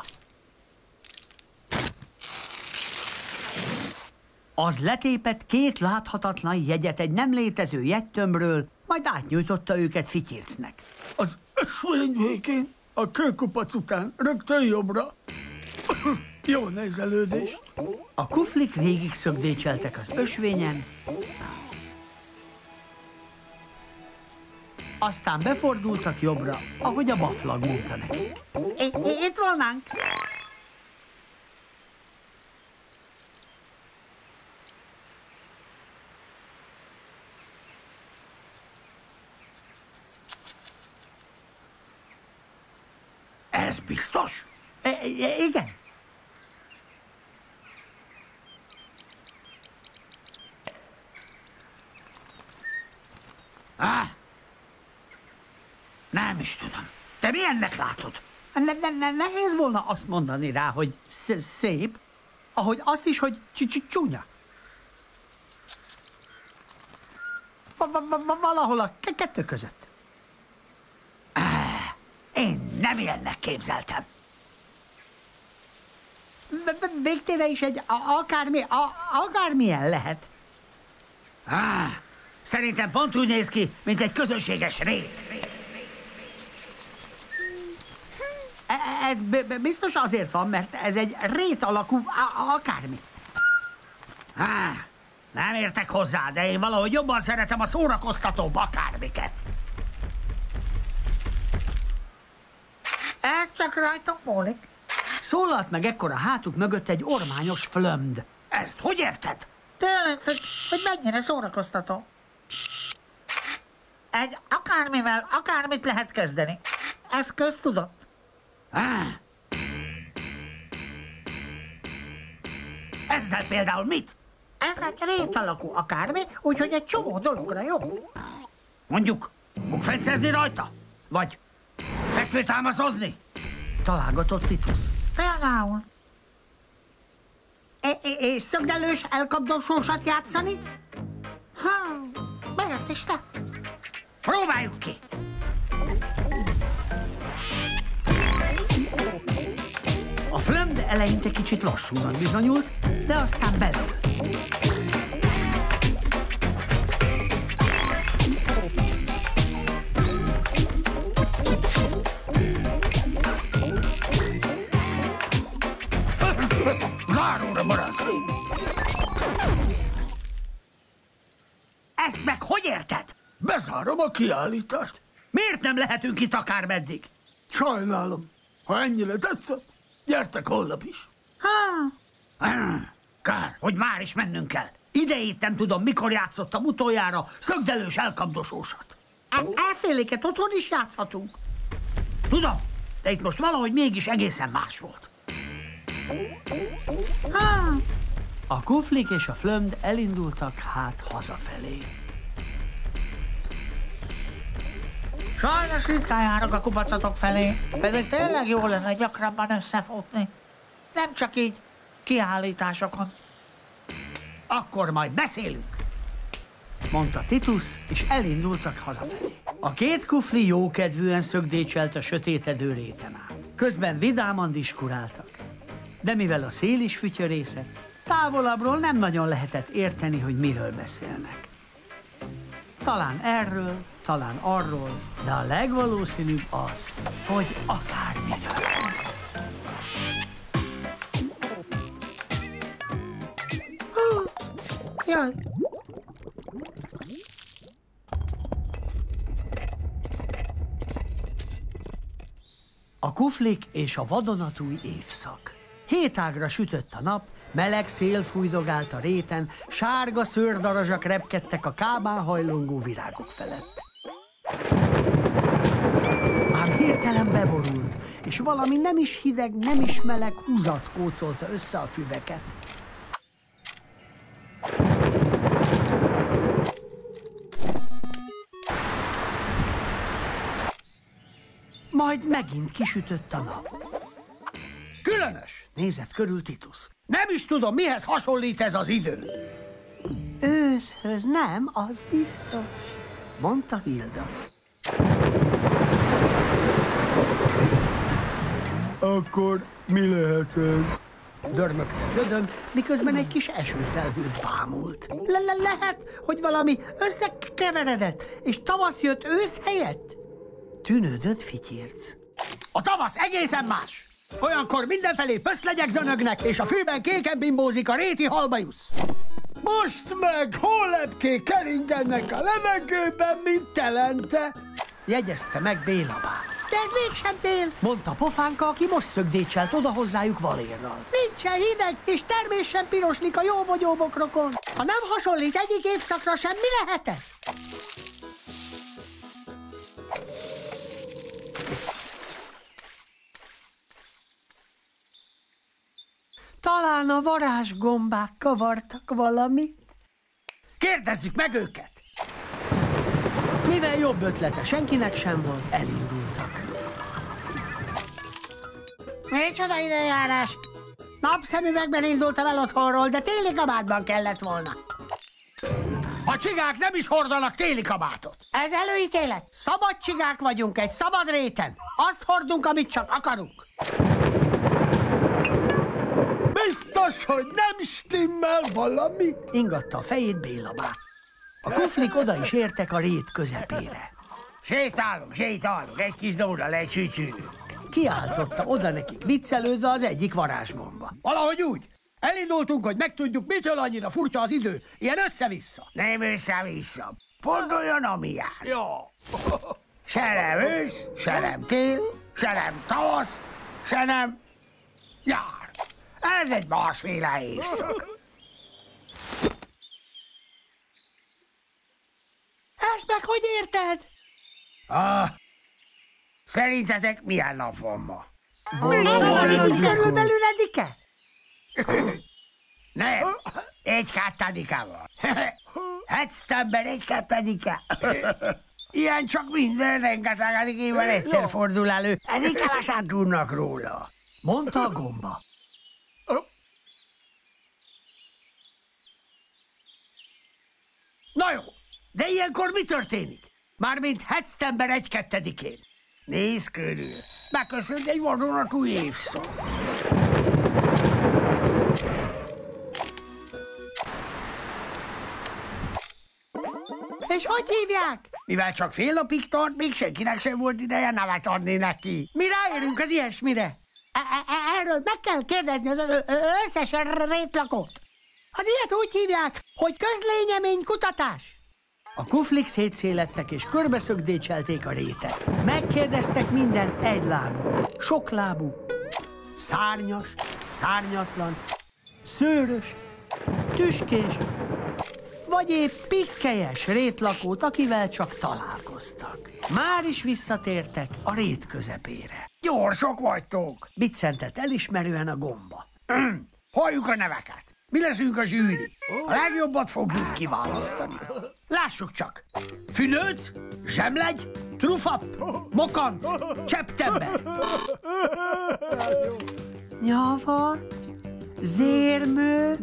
Az letépett két láthatatlan jegyet egy nem létező jegytömbről, majd átnyújtotta őket Fityircnek. Az ösvény végén, a kőkupac után, rögtön jobbra. (coughs) Jó nézelődést. A kuflik végig szögdécseltek az ösvényen, aztán befordultak jobbra, ahogy a baflag mondta nekik. Itt volnánk. Ez biztos? E, e, igen. Á? Nem is tudom. Te milyennek látod? Ne, ne, ne, nehéz volna azt mondani rá, hogy sz- szép, ahogy azt is, hogy cs- cs- csúnya. Va- va- va- va- Valahol a ke- kettő között. Én nem ilyennek képzeltem. V- v- Végtére is egy akármi, a- akármilyen lehet. Á, szerintem pont úgy néz ki, mint egy közönséges rét. E- Ez b- b- biztos azért van, mert ez egy rét alakú akármi. Á, nem értek hozzá, de én valahogy jobban szeretem a szórakoztató akármiket. Csak rajtunk múlik. Szólalt meg ekkor a hátuk mögött egy ormányos flömd. Ezt hogy érted? Tényleg, hogy, hogy mennyire szórakoztató. Egy akármivel akármit lehet kezdeni. Ez köztudott. Á. Ezzel például mit? Ez egy rét alakú akármi, úgyhogy egy csomó dologra jó. Mondjuk bukfencezni rajta? Vagy fekvőtámaszozni? Találgatott Titus. Például. E- e- és szögdelős elkapdosósat játszani? Ha, miért is te? Próbáljuk ki! A flömd eleinte kicsit lassúnak bizonyult, de aztán belőtt. Záróra marad! Ezt meg hogy érted? Bezárom a kiállítást. Miért nem lehetünk itt akármeddig? Sajnálom. Ha ennyire tetszett, gyertek holnap is. Ah, Kár, hogy már is mennünk kell. Idejét nem tudom, mikor játszottam utoljára szögdelős elkapdosósat. E- Elféléket otthon is játszhatunk. Tudom, de itt most valahogy mégis egészen más volt. A kuflik és a flömd elindultak hát hazafelé. Sajnos ritkán járok a kupacatok felé, pedig tényleg jó lenne gyakrabban összefutni. Nem csak így kiállításokon. Akkor majd beszélünk. mondta Titus, és elindultak hazafelé. A két kufli jókedvűen szögdécselt a sötétedő réten át. Közben vidáman diskuráltak. De mivel a szél is fütyörészett, távolabbról nem nagyon lehetett érteni, hogy miről beszélnek. Talán erről, talán arról, de a legvalószínűbb az, hogy akármiről. Jaj, A kuflik és a vadonatúj évszak. Hétágra sütött a nap, meleg szél fújdogált a réten, sárga szőrdarazsak repkedtek a kábán hajlongó virágok felett. Ám hirtelen beborult, és valami nem is hideg, nem is meleg húzat kócolta össze a füveket. Majd megint kisütött a nap. Különös, nézett körül Titus. Nem is tudom, mihez hasonlít ez az idő. Őszhöz nem, az biztos, mondta Hilda. Akkor mi lehet ez? Dörmögte Zödön, miközben egy kis esőfelhőt bámult. Le -le Lehet, hogy valami összekeveredett, és tavasz jött ősz helyett? Tűnődött Fityirc. A tavasz egészen más! Olyankor mindenfelé pöszlegyek zönögnek, és a fűben kéken bimbózik a réti halbajusz. Most meg hólepkék keringenek a levegőben, mint telente. Jegyezte meg Béla bár. de ez mégsem tél. Mondta pofánka, aki most szögdécselt oda hozzájuk valérral. Nincsen hideg, és termés sem piroslik a jó bogyóbokrokon. Ha nem hasonlít egyik évszakra sem, mi lehet ez? Talán a varázsgombák kavartak valamit? Kérdezzük meg őket! Mivel jobb ötlete senkinek sem volt, elindultak. Micsoda időjárás? Napszemüvegben indultam el otthonról, de téli kabátban kellett volna. A csigák nem is hordanak téli kabátot. Ez előítélet. Szabad csigák vagyunk egy szabad réten. Azt hordunk, amit csak akarunk. Biztos, hogy nem stimmel valami? Ingatta a fejét Béla bá. A kuflik oda is értek a rét közepére. Sétálunk, sétálunk, egy kis dóra lecsücsülünk. Kiáltotta oda nekik viccelődve az egyik varázsgomba. Valahogy úgy. Elindultunk, hogy megtudjuk, mitől annyira furcsa az idő. Ilyen össze-vissza. Nem össze-vissza. Pont olyan, ami jár. Ja. Se nem ősz, se nem tél, se nem tavasz, se nem nyár. Ez egy másféle évszak. Ezt meg hogy érted? Ah, szerintetek milyen nap van ma? Körülbelül edike? (coughs) Nem, egy kettedike van. (coughs) Hetztember egy kettedike. (coughs) Ilyen csak minden rengeteg évvel egyszer fordul elő. Ezért kevesen tudnak róla. Mondta a gomba. Na jó, de ilyenkor mi történik? Mármint hetztember egy kettedikén. Nézd körül, megköszönt egy vadonatúj évszak. És hogy hívják? Mivel csak fél napig tart, még senkinek sem volt ideje nevet adni neki. Mi ráérünk az ilyesmire. E- e- e- Erről meg kell kérdezni az összes rétlakót. Az ilyet úgy hívják, hogy közlényemény kutatás. A kuflik szétszélettek és körbeszögdécselték a rétet. Megkérdeztek minden egylábú, soklábú, szárnyas, szárnyatlan, szőrös, tüskés, vagy épp pikkelyes rétlakót, akivel csak találkoztak. Már is visszatértek a rét közepére. Gyorsok vagytok. Biccentett elismerően a gomba. (clears throat) Halljuk a neveket. Mi leszünk a zsűri. A legjobbat fogjuk kiválasztani. Lássuk csak. Fülőc, zsemlegy, trufap, mokanc, csepptember. Nyavac, zérmő,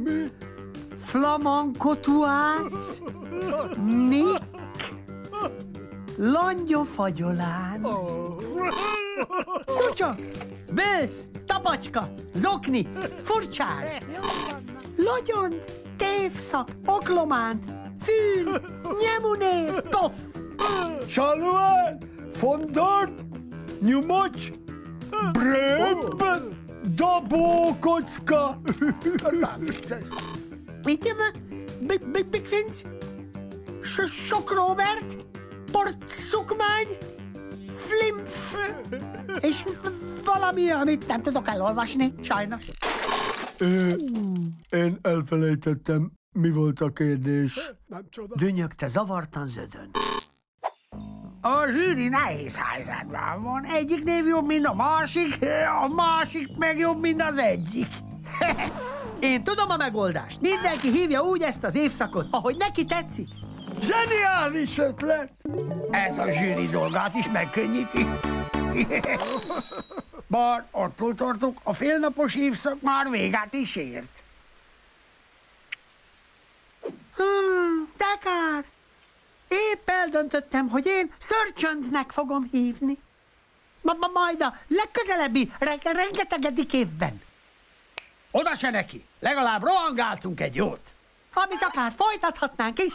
flamankotuác, nik, langyofagyolán, szutyok, bősz, tap Lapacska, zokni, furcsár, logyond, tévszak, oklománt, fűn, (laughs) nyemuné, poff. Csaluán, fondort, nyumocs, bröbb, dabókocka. Mit Big, big, big Finc? So- Sok Robert? Porcukmány? Flimf? És valami, amit nem tudok elolvasni, sajnos. Ö, én elfelejtettem, mi volt a kérdés. Dünnyögte zavartan zödön. A zsűri nehéz helyzetben van. Egyik név jobb, mint a másik, a másik meg jobb, mint az egyik. (laughs) Én tudom a megoldást. Mindenki hívja úgy ezt az évszakot, ahogy neki tetszik. Zseniális ötlet! Ez a zsűri dolgát is megkönnyíti. (laughs) Bár attól tartok, a félnapos évszak már véget is ért. Hmm, de kár. Épp eldöntöttem, hogy én Szörcsöndnek fogom hívni. Ma, ma majd a legközelebbi, re- rengetegedik évben. Oda se neki, legalább rohangáltunk egy jót. Amit akár folytathatnánk is.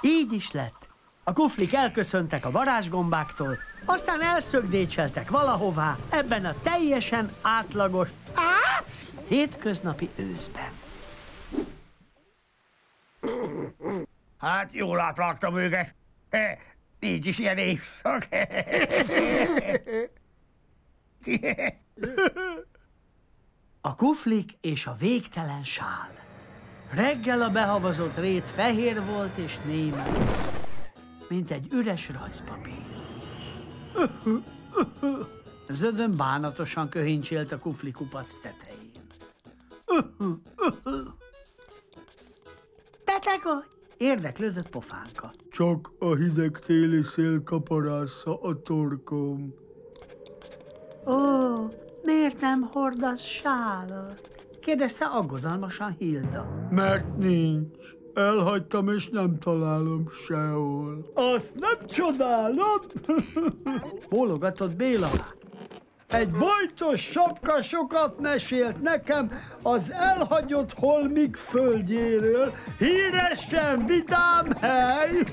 Így is lett. A kuflik elköszöntek a varázsgombáktól, aztán elszögdécseltek valahová ebben a teljesen átlagos, át, hétköznapi őszben. Hát jól átvágtam őket. Eh, Nincs is ilyen évszak. A kuflik és a végtelen sál. Reggel a behavazott rét fehér volt és néma, mint egy üres rajzpapír. (laughs) Zödön bánatosan köhincsélt a kufli kupac tetején. (laughs) Beteg vagy? Érdeklődött pofánka. Csak a hideg téli szél kaparásza a torkom. Ó, miért nem hordasz sálat? kérdezte aggodalmasan Hilda. Mert nincs. Elhagytam, és nem találom sehol. Azt nem csodálom! (laughs) Bólogatott Béla. Egy bojtos sapka sokat mesélt nekem az elhagyott holmik földjéről. Híresen vidám hely! (laughs)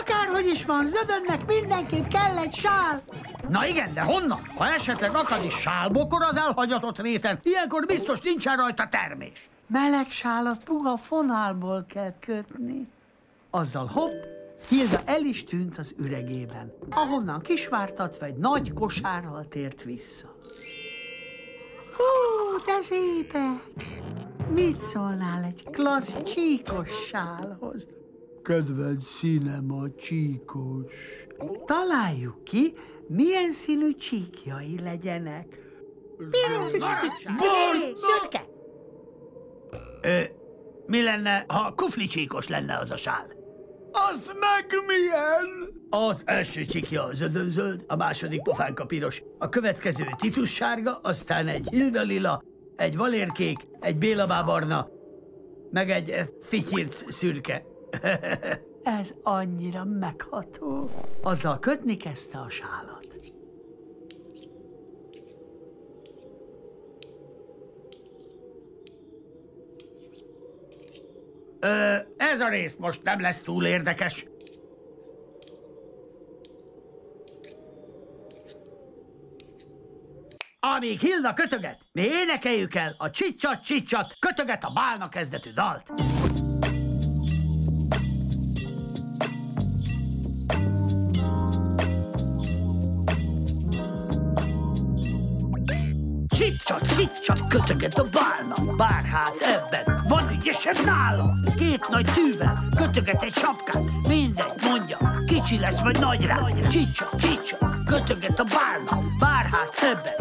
Akárhogy is van, Zödönnek mindenképp kell egy sál. Na igen, de honnan? Ha esetleg akad is sálbokor az elhagyatott réten, ilyenkor biztos nincsen rajta termés. Meleg sálat puha fonálból kell kötni. Azzal hopp, Hilda el is tűnt az üregében, ahonnan kisvártatva egy nagy kosárral tért vissza. Fú, de szépek! Mit szólnál egy klassz csíkos sálhoz? Kedvenc színem a csíkos. Találjuk ki, milyen színű csíkjai legyenek. Szürke! Ö, mi lenne, ha kuflicsíkos lenne az a sál? Az meg milyen? Az első csikja zöldön-zöld, a második pofánka piros, a következő titus sárga, aztán egy hilda lila, egy valérkék, egy bélabábarna, meg egy eh, fityírt szürke. (laughs) Ez annyira megható. Azzal kötni kezdte a sálat. Ö, ez a rész most nem lesz túl érdekes. Amíg Hilda kötöget, mi énekeljük el a csicsat csicsat kötöget a bálna kezdetű dalt. Csicsat, csicsat, kötöget a bálna, bár hát ügyesebb nála. Két nagy tűvel kötöget egy sapkát, mindegy, mondja, kicsi lesz vagy nagy rá. Csicsat, csicsat, kötöget a bálna, bár hát ebben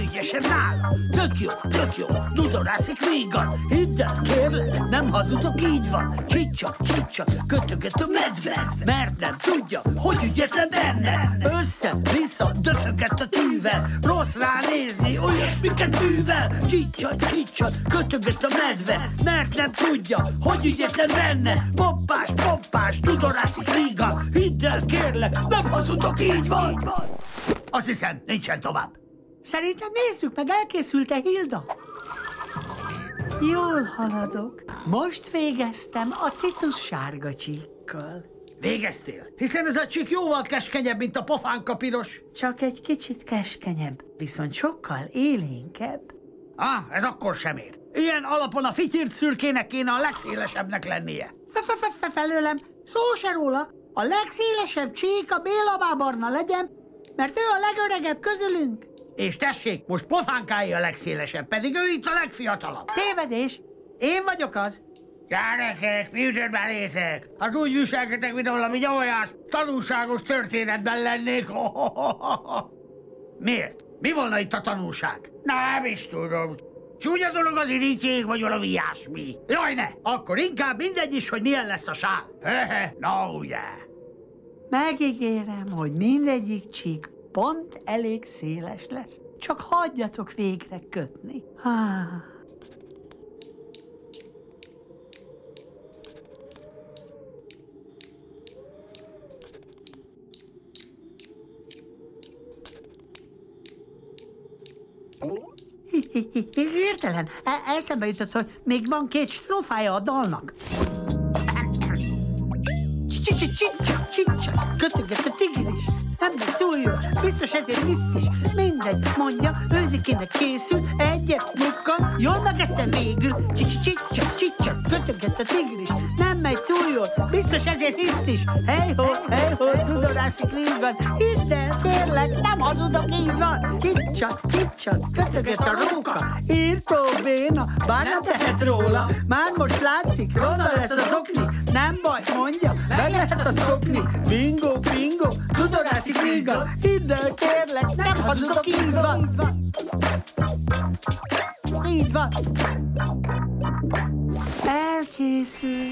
van ügyesebb nála. Tök jó, tök jó, dudorászik vígan, hidd el, kérlek, nem hazudok, így van. Csicsat, csicsat, kötöget a medve, mert nem tudja, hogy ügyetlen benne. Össze-vissza döföget a tűvel, rossz ránézni, olyasmiket művel. Csicsat, csicsat, kötöget a medve, mert nem tudja, hogy ügyetlen benne. Poppás, poppás, dudorászik vígan, hidd el, kérlek, nem hazudok, így van. Azt hiszem, nincsen tovább. Szerintem nézzük meg, elkészült-e Hilda? Jól haladok. Most végeztem a titus sárga csíkkal. Végeztél? Hiszen ez a csík jóval keskenyebb, mint a pofánka piros. Csak egy kicsit keskenyebb, viszont sokkal élénkebb. Ah, ez akkor sem ér. Ilyen alapon a fityírt szürkének kéne a legszélesebbnek lennie. Felőlem, szó se róla. A legszélesebb csík a Béla bábarna legyen, mert ő a legöregebb közülünk. És tessék, most pofánkája a legszélesebb, pedig ő itt a legfiatalabb. Tévedés. Én vagyok az. Gyerekek, mi ütött belétek? Hát úgy viselkedek, mint valami gyavajás, tanulságos történetben lennék. (laughs) Miért? Mi volna itt a tanulság? Nem is tudom. Csúnya dolog az irítjék, vagy valami ilyesmi. Jaj, ne! Akkor inkább mindegy is, hogy milyen lesz a sál. Hehe, (laughs) na ugye. Megígérem, hogy mindegyik csík pont elég széles lesz. Csak hagyjatok végre kötni. Ah. Hirtelen e- eszembe jutott, hogy még van két strófája a dalnak. Csicsa, csicsa, kötöget a tigris. Jó, biztos ezért liszt is. Mindegy, mondja, őzikének készül, egyet nyugkan, jönnek eszem végül. Csicsa, csicsa, kötöget a tigris. Nem megy túl jó, biztos ezért liszt is. Hey ho, tudorászik van. Hidd el, kérlek, nem hazudok, így van. Csicsa, csicsa, kötöget a róka. Írtó béna, bár nem tehet róla. Már most látszik, ronda lesz az okni. Nem baj, mondja, meg lehet a szokni. Bingo, bingo, tudorászik Riga. Hidd el, kérlek, nem hazudok, így van. Így van. Elkészül.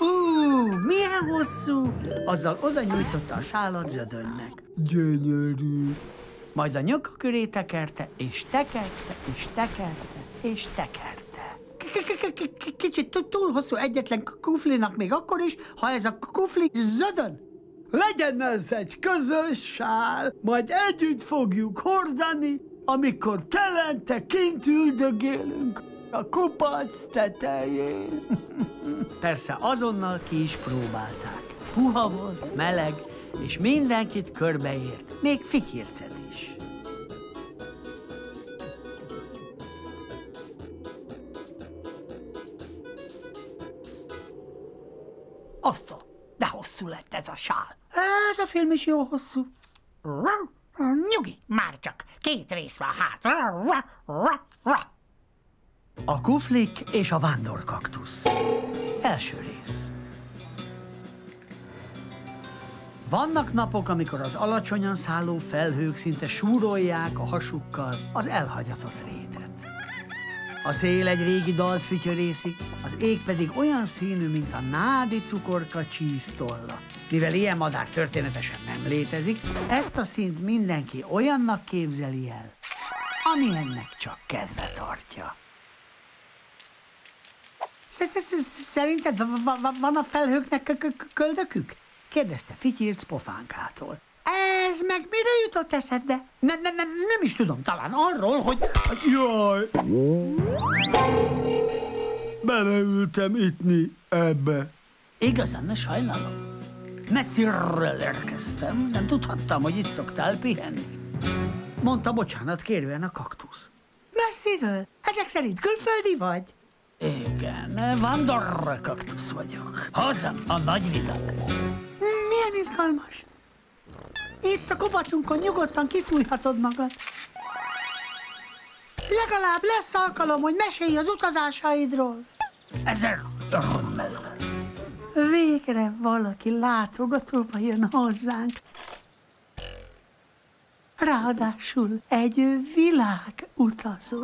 Ú, milyen hosszú! Azzal oda nyújtotta a sálat zödönnek. Gyönyörű. Majd a nyaka köré tekerte, és tekerte, és tekerte, és tekerte. Kicsit túl hosszú egyetlen kuflinak még akkor is, ha ez a kufli zödön. Legyen ez egy közös sál, majd együtt fogjuk hordani, amikor telente kint üldögélünk a kupac tetején. (laughs) Persze azonnal ki is próbálták. Puha volt, meleg, és mindenkit körbeért, még fityircet is. Azt de hosszú lett ez a sál. Ez a film is jó hosszú. Nyugi, már csak két rész van hát. A kuflik és a vándorkaktusz. Első rész. Vannak napok, amikor az alacsonyan szálló felhők szinte súrolják a hasukkal az elhagyatott rétet. A szél egy régi dalt fütyörészik, az ég pedig olyan színű, mint a nádi cukorka csíztolla. Mivel ilyen madár történetesen nem létezik, ezt a színt mindenki olyannak képzeli el, amilyennek csak kedve tartja. Szerinted van a felhőknek köldökük? kérdezte Fityirc pofánkától. Ez meg mire jutott eszedbe? Ne, ne, ne, nem is tudom, talán arról, hogy... Jaj! Beleültem itni ebbe. Igazán ne sajnálom. Messziről érkeztem, nem tudhattam, hogy itt szoktál pihenni. Mondta bocsánat kérően a kaktusz. Messziről? Ezek szerint külföldi vagy? Igen, Vandor kaktusz vagyok. Hazam a nagyvilág. Milyen izgalmas. Itt a kupacunkon nyugodtan kifújhatod magad. Legalább lesz alkalom, hogy mesélj az utazásaidról. Ezer mellett. Végre valaki látogatóba jön hozzánk. Ráadásul egy világutazó.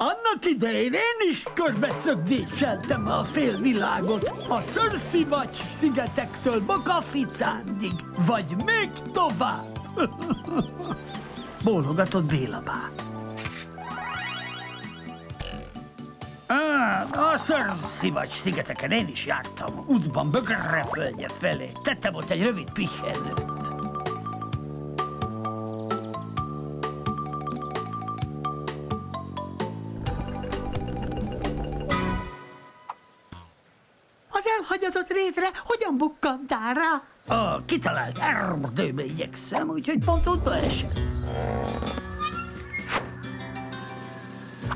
Annak idején én is körbe szögdéseltem a félvilágot, a Szörszivacs szigetektől Bokaficándig, vagy még tovább. (laughs) Bólogatott Béla bá. Ah, a Szörszivacs szigeteken én is jártam. Útban Bögre földje felé. Tettem ott egy rövid pihenőt. Hogyan bukkantál rá? A kitalált erdőbe igyekszem, úgyhogy pont oda esett.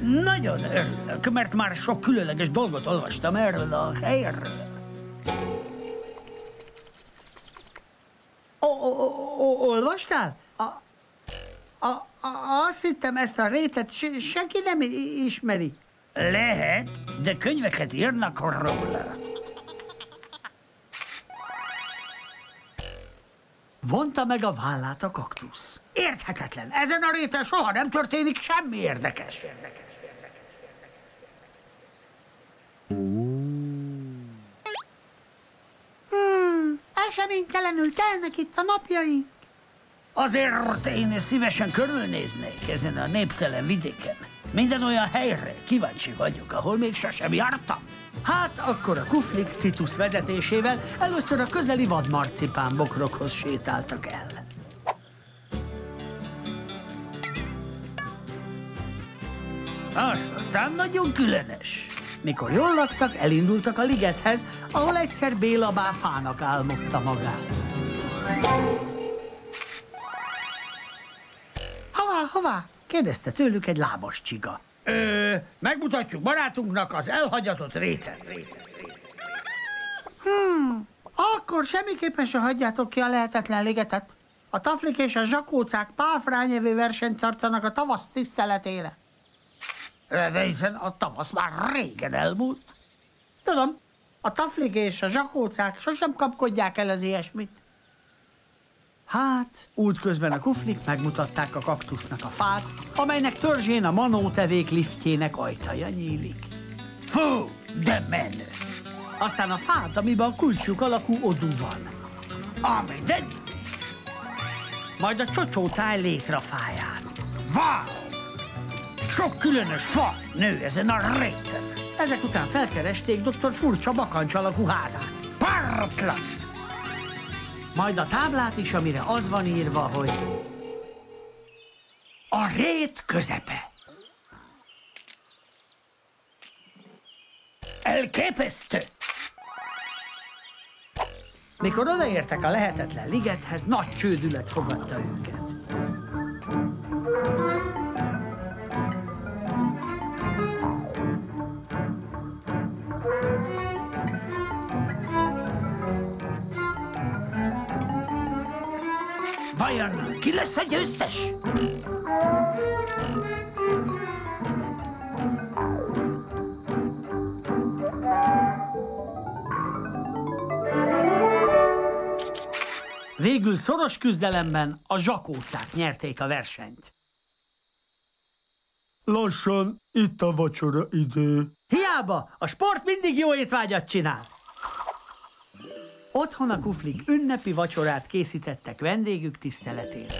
Nagyon örülök, mert már sok különleges dolgot olvastam erről a helyről. O, o, olvastál? A, a, a, azt hittem, ezt a rétet se, senki nem ismeri. Lehet, de könyveket írnak róla. Vonta meg a vállát a kaktusz. Érthetetlen. Ezen a réten soha nem történik semmi érdekes. Eseménytelenül telnek itt a napjaink. Azért én szívesen körülnéznék ezen a néptelen vidéken. Minden olyan helyre kíváncsi vagyok, ahol még sosem jártam. Hát akkor a kuflik Titus vezetésével először a közeli vadmarcipán bokrokhoz sétáltak el. Az aztán nagyon különös. Mikor jól laktak, elindultak a ligethez, ahol egyszer Béla bá fának álmodta magát. Hová, hová? kérdezte tőlük egy lábas csiga. Ö, megmutatjuk barátunknak az elhagyatott rétet. Akkor semmiképpen se hagyjátok ki a lehetetlen ligetet. A taflik és a zsakócák pálfrányevő versenyt tartanak a tavasz tiszteletére. De hiszen a tavasz már régen elmúlt. Tudom, a taflik és a zsakócák sosem kapkodják el az ilyesmit. Hát, útközben a kuflik megmutatták a kaktusznak a fát, amelynek törzsén a manótevék liftjének ajtaja nyílik. Fú, de menő. Aztán a fát, amiben a kulcsuk alakú odú van. Ami, de Majd a csocsótáj létrafáját. wow! Sok különös fa nő ezen a réten. Ezek után felkeresték dr. Furcsa bakancs alakú házát. Páratlan! Majd a táblát is, amire az van írva, hogy A rét közepe. Elképesztő! mikor odaértek a lehetetlen ligethez, nagy csődület fogadta őket. Vajon ki lesz a győztes? Végül szoros küzdelemben a zsakócák nyerték a versenyt. Lassan itt a vacsora idő. Hiába, a sport mindig jó étvágyat csinál. Otthon a kuflik ünnepi vacsorát készítettek vendégük tiszteletére.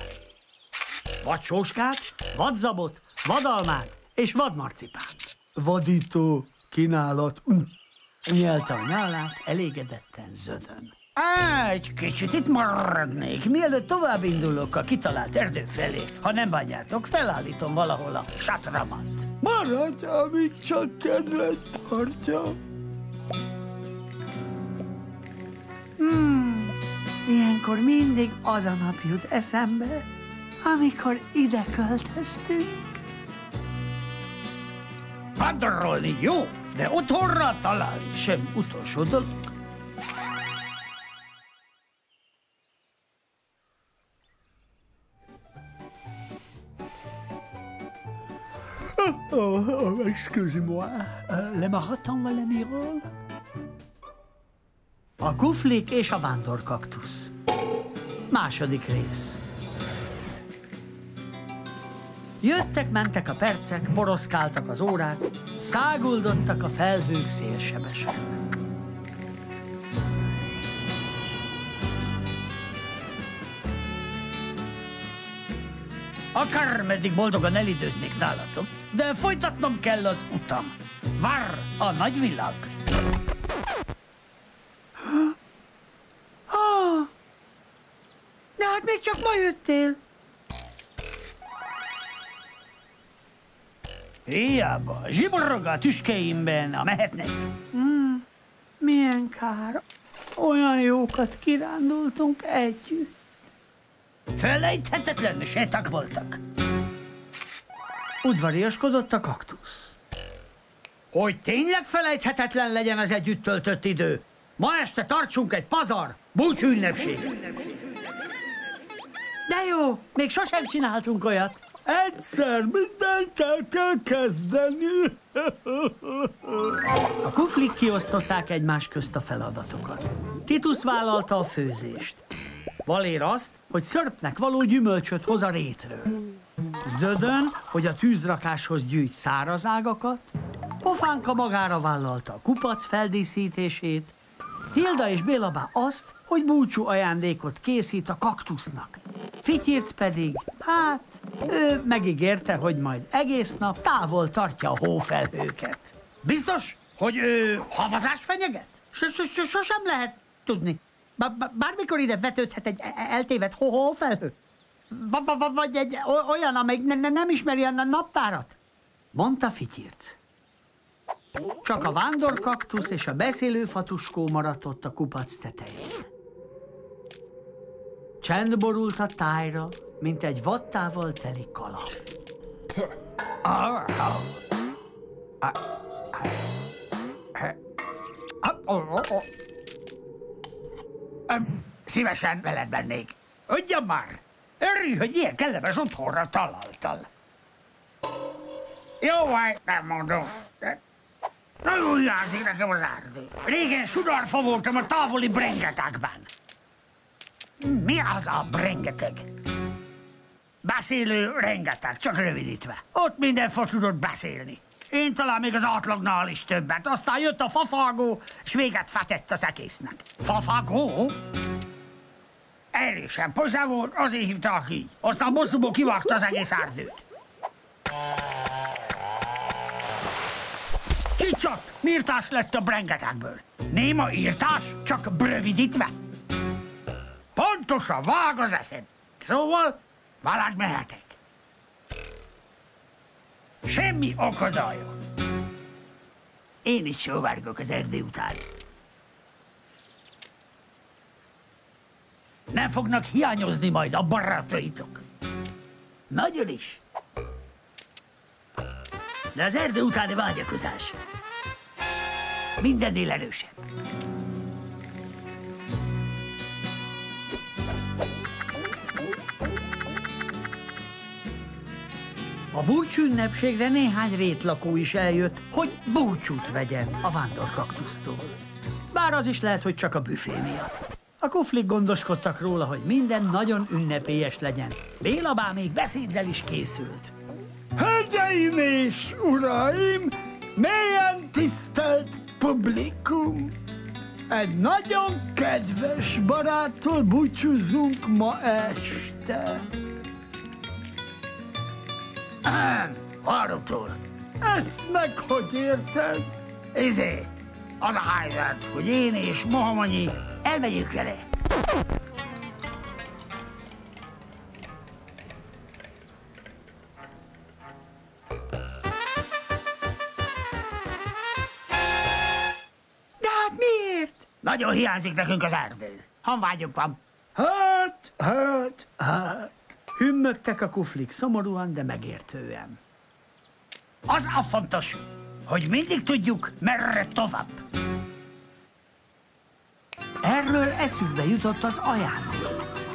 Vadsóskát, vadzabot, vadalmát és vadmarcipánt. Vadító kínálat. Mm. Nyelte a nyálát elégedetten zödön. Egy kicsit itt maradnék, mielőtt tovább indulok a kitalált erdő felé. Ha nem bánjátok, felállítom valahol a satramat. Maradj, amíg csak kedvet tartja. Ilyenkor mindig az a nap jut eszembe, amikor ide költöztünk. Vándorolni jó, de otthonra találni sem utolsó dolog. Oh, oh, excusez-moi. Ö, Lemaradtam valamiről? A kuflik és a vándorkaktusz. Második rész. Jöttek-mentek a percek, boroszkáltak az órák, száguldottak a felhők szélsebesen. Akármeddig boldogan elidőznék nálatok, de folytatnom kell az utam. Vár a nagyvilág. De ma jöttél. Hiába, zsiborog a tüskeimben, a mehetnek. Milyen kár. Olyan jókat kirándultunk együtt. Felejthetetlen sétak voltak. Udvariaskodott a kaktusz. Hogy tényleg felejthetetlen legyen az együtt töltött idő, ma este tartsunk egy pazar, búcsú ünnepséget. De jó, még sosem csináltunk olyat. Egyszer mindent el kell kezdeni. A kuflik kiosztották egymás közt a feladatokat. Titus vállalta a főzést. Valér azt, hogy szörpnek való gyümölcsöt hoz a rétről. Zödön, hogy a tűzrakáshoz gyűjt száraz ágakat, Pofánka magára vállalta a kupac feldíszítését, Hilda és Bélabá azt, hogy búcsú ajándékot készít a kaktusznak. Fityirc pedig, hát, ő megígérte, hogy majd egész nap távol tartja a hófelhőket. Biztos, hogy ő havazást fenyeget? Sosem lehet tudni. Bármikor ide vetődhet egy e- eltévedt hófelhő. Vagy egy olyan, amelyik nem ismeri a naptárat. Mondta Fityirc. Csak a vándorkaktusz és a beszélő fatuskó maradt ott a kupac tetején. Csend borult a tájra, mint egy vattával teli kalap. Szívesen veled mennék. Adjam már! Örülj, hogy ilyen kellemes otthonra találtal. Jó, vagy nem mondom. Nagyon hiányzik nekem az erdő. Régen sudarfa voltam a távoli brengetekben. Mi az a brengeteg? Beszélő rengeteg, csak rövidítve. Ott minden fa tudott beszélni. Én talán még az átlagnál is többet. Aztán jött a fafágó, és véget fetett az egésznek. Fafágó? Erősen pozá volt, azért hívták így. Aztán bosszúból kivágta az egész erdőt. Csicsak, mírtás lett a brengetekből. Néma írtás, csak rövidítve. Pontosan vág az eszed. Szóval veled mehetek. Semmi akadálya. Én is sóvárgok az erdő után. Nem fognak hiányozni majd a barátaitok. Nagyon is. De az erdő utáni vágyakozás mindennél erősebb. A búcsú ünnepségre néhány rétlakó is eljött, hogy búcsút vegyen a vándorkaktusztól. Bár az is lehet, hogy csak a büfé miatt. A kuflik gondoskodtak róla, hogy minden nagyon ünnepélyes legyen. Bélabá még beszéddel is készült. Hölgyeim és uraim, mélyen tisztelt publikum! Egy nagyon kedves baráttól búcsúzunk ma este. Arutól. Ezt meg hogy érted? Izé, az a helyzet, hogy én és Mohamanyi elmegyünk vele. De hát miért? Nagyon hiányzik nekünk az erdő. Hanvágyunk van. Hát, hát, hát. Hümmögtek a kuflik szomorúan, de megértően. Az a fontos, hogy mindig tudjuk, merre tovább. Erről eszükbe jutott az ajándék.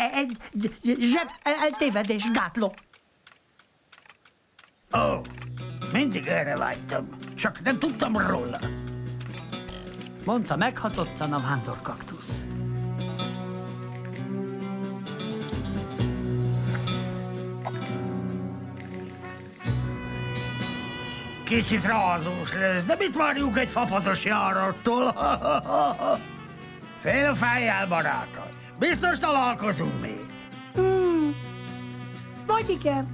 Egy zseb eltévedés gátló. Ó, mindig erre vágytam, csak nem tudtam róla. Mondta meghatottan a vándorkaktusz. Kicsit rázós lesz, de mit várjuk egy fapados járattól? (laughs) Fél a fejjel, barátai. Biztos találkozunk még. Vagy igen,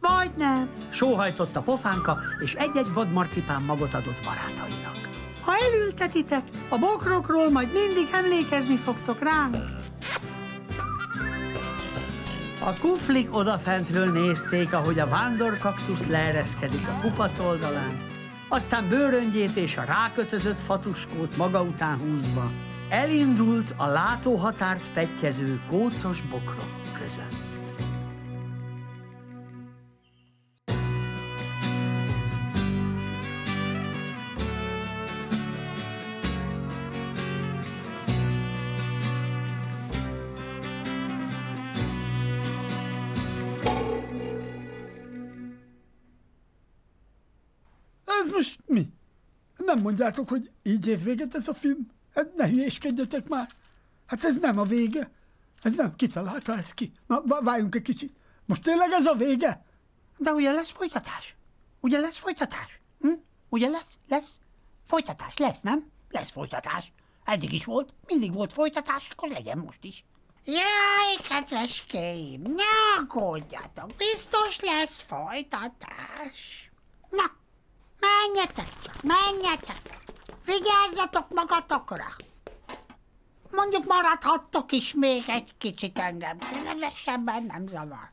vagy nem. Sóhajtott a pofánka, és egy-egy vadmarcipán magot adott barátainak. Ha elültetitek, a bokrokról majd mindig emlékezni fogtok ránk. A kuflik odafentről nézték, ahogy a vándorkaktusz leereszkedik a kupac oldalán, aztán bőröngyét és a rákötözött fatuskót maga után húzva, elindult a látóhatárt pettyező kócos bokrok között. Ez most mi? Nem mondjátok, hogy így ér véget ez a film? Hát ne hülyéskedjetek már. Hát ez nem a vége. Ez nem kitalálta ezt ki. Na, várjunk egy kicsit. Most tényleg ez a vége? De ugye lesz folytatás? Ugye lesz folytatás? Hm? Ugye lesz? Lesz? Folytatás lesz, nem? Lesz folytatás. Eddig is volt, mindig volt folytatás, akkor legyen most is. Jaj, kedveskeim, ne aggódjatok, biztos lesz folytatás. Na, menjetek menjetek. Vigyázzatok magatokra. Mondjuk maradhattok is még egy kicsit engem, kevesebben nem zavar.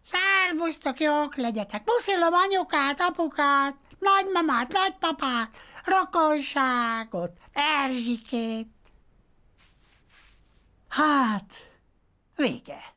Szárbusztok, jók legyetek. Puszilom anyukát, apukát, nagymamát, nagypapát, rokonságot, Erzsikét. Hát, vége.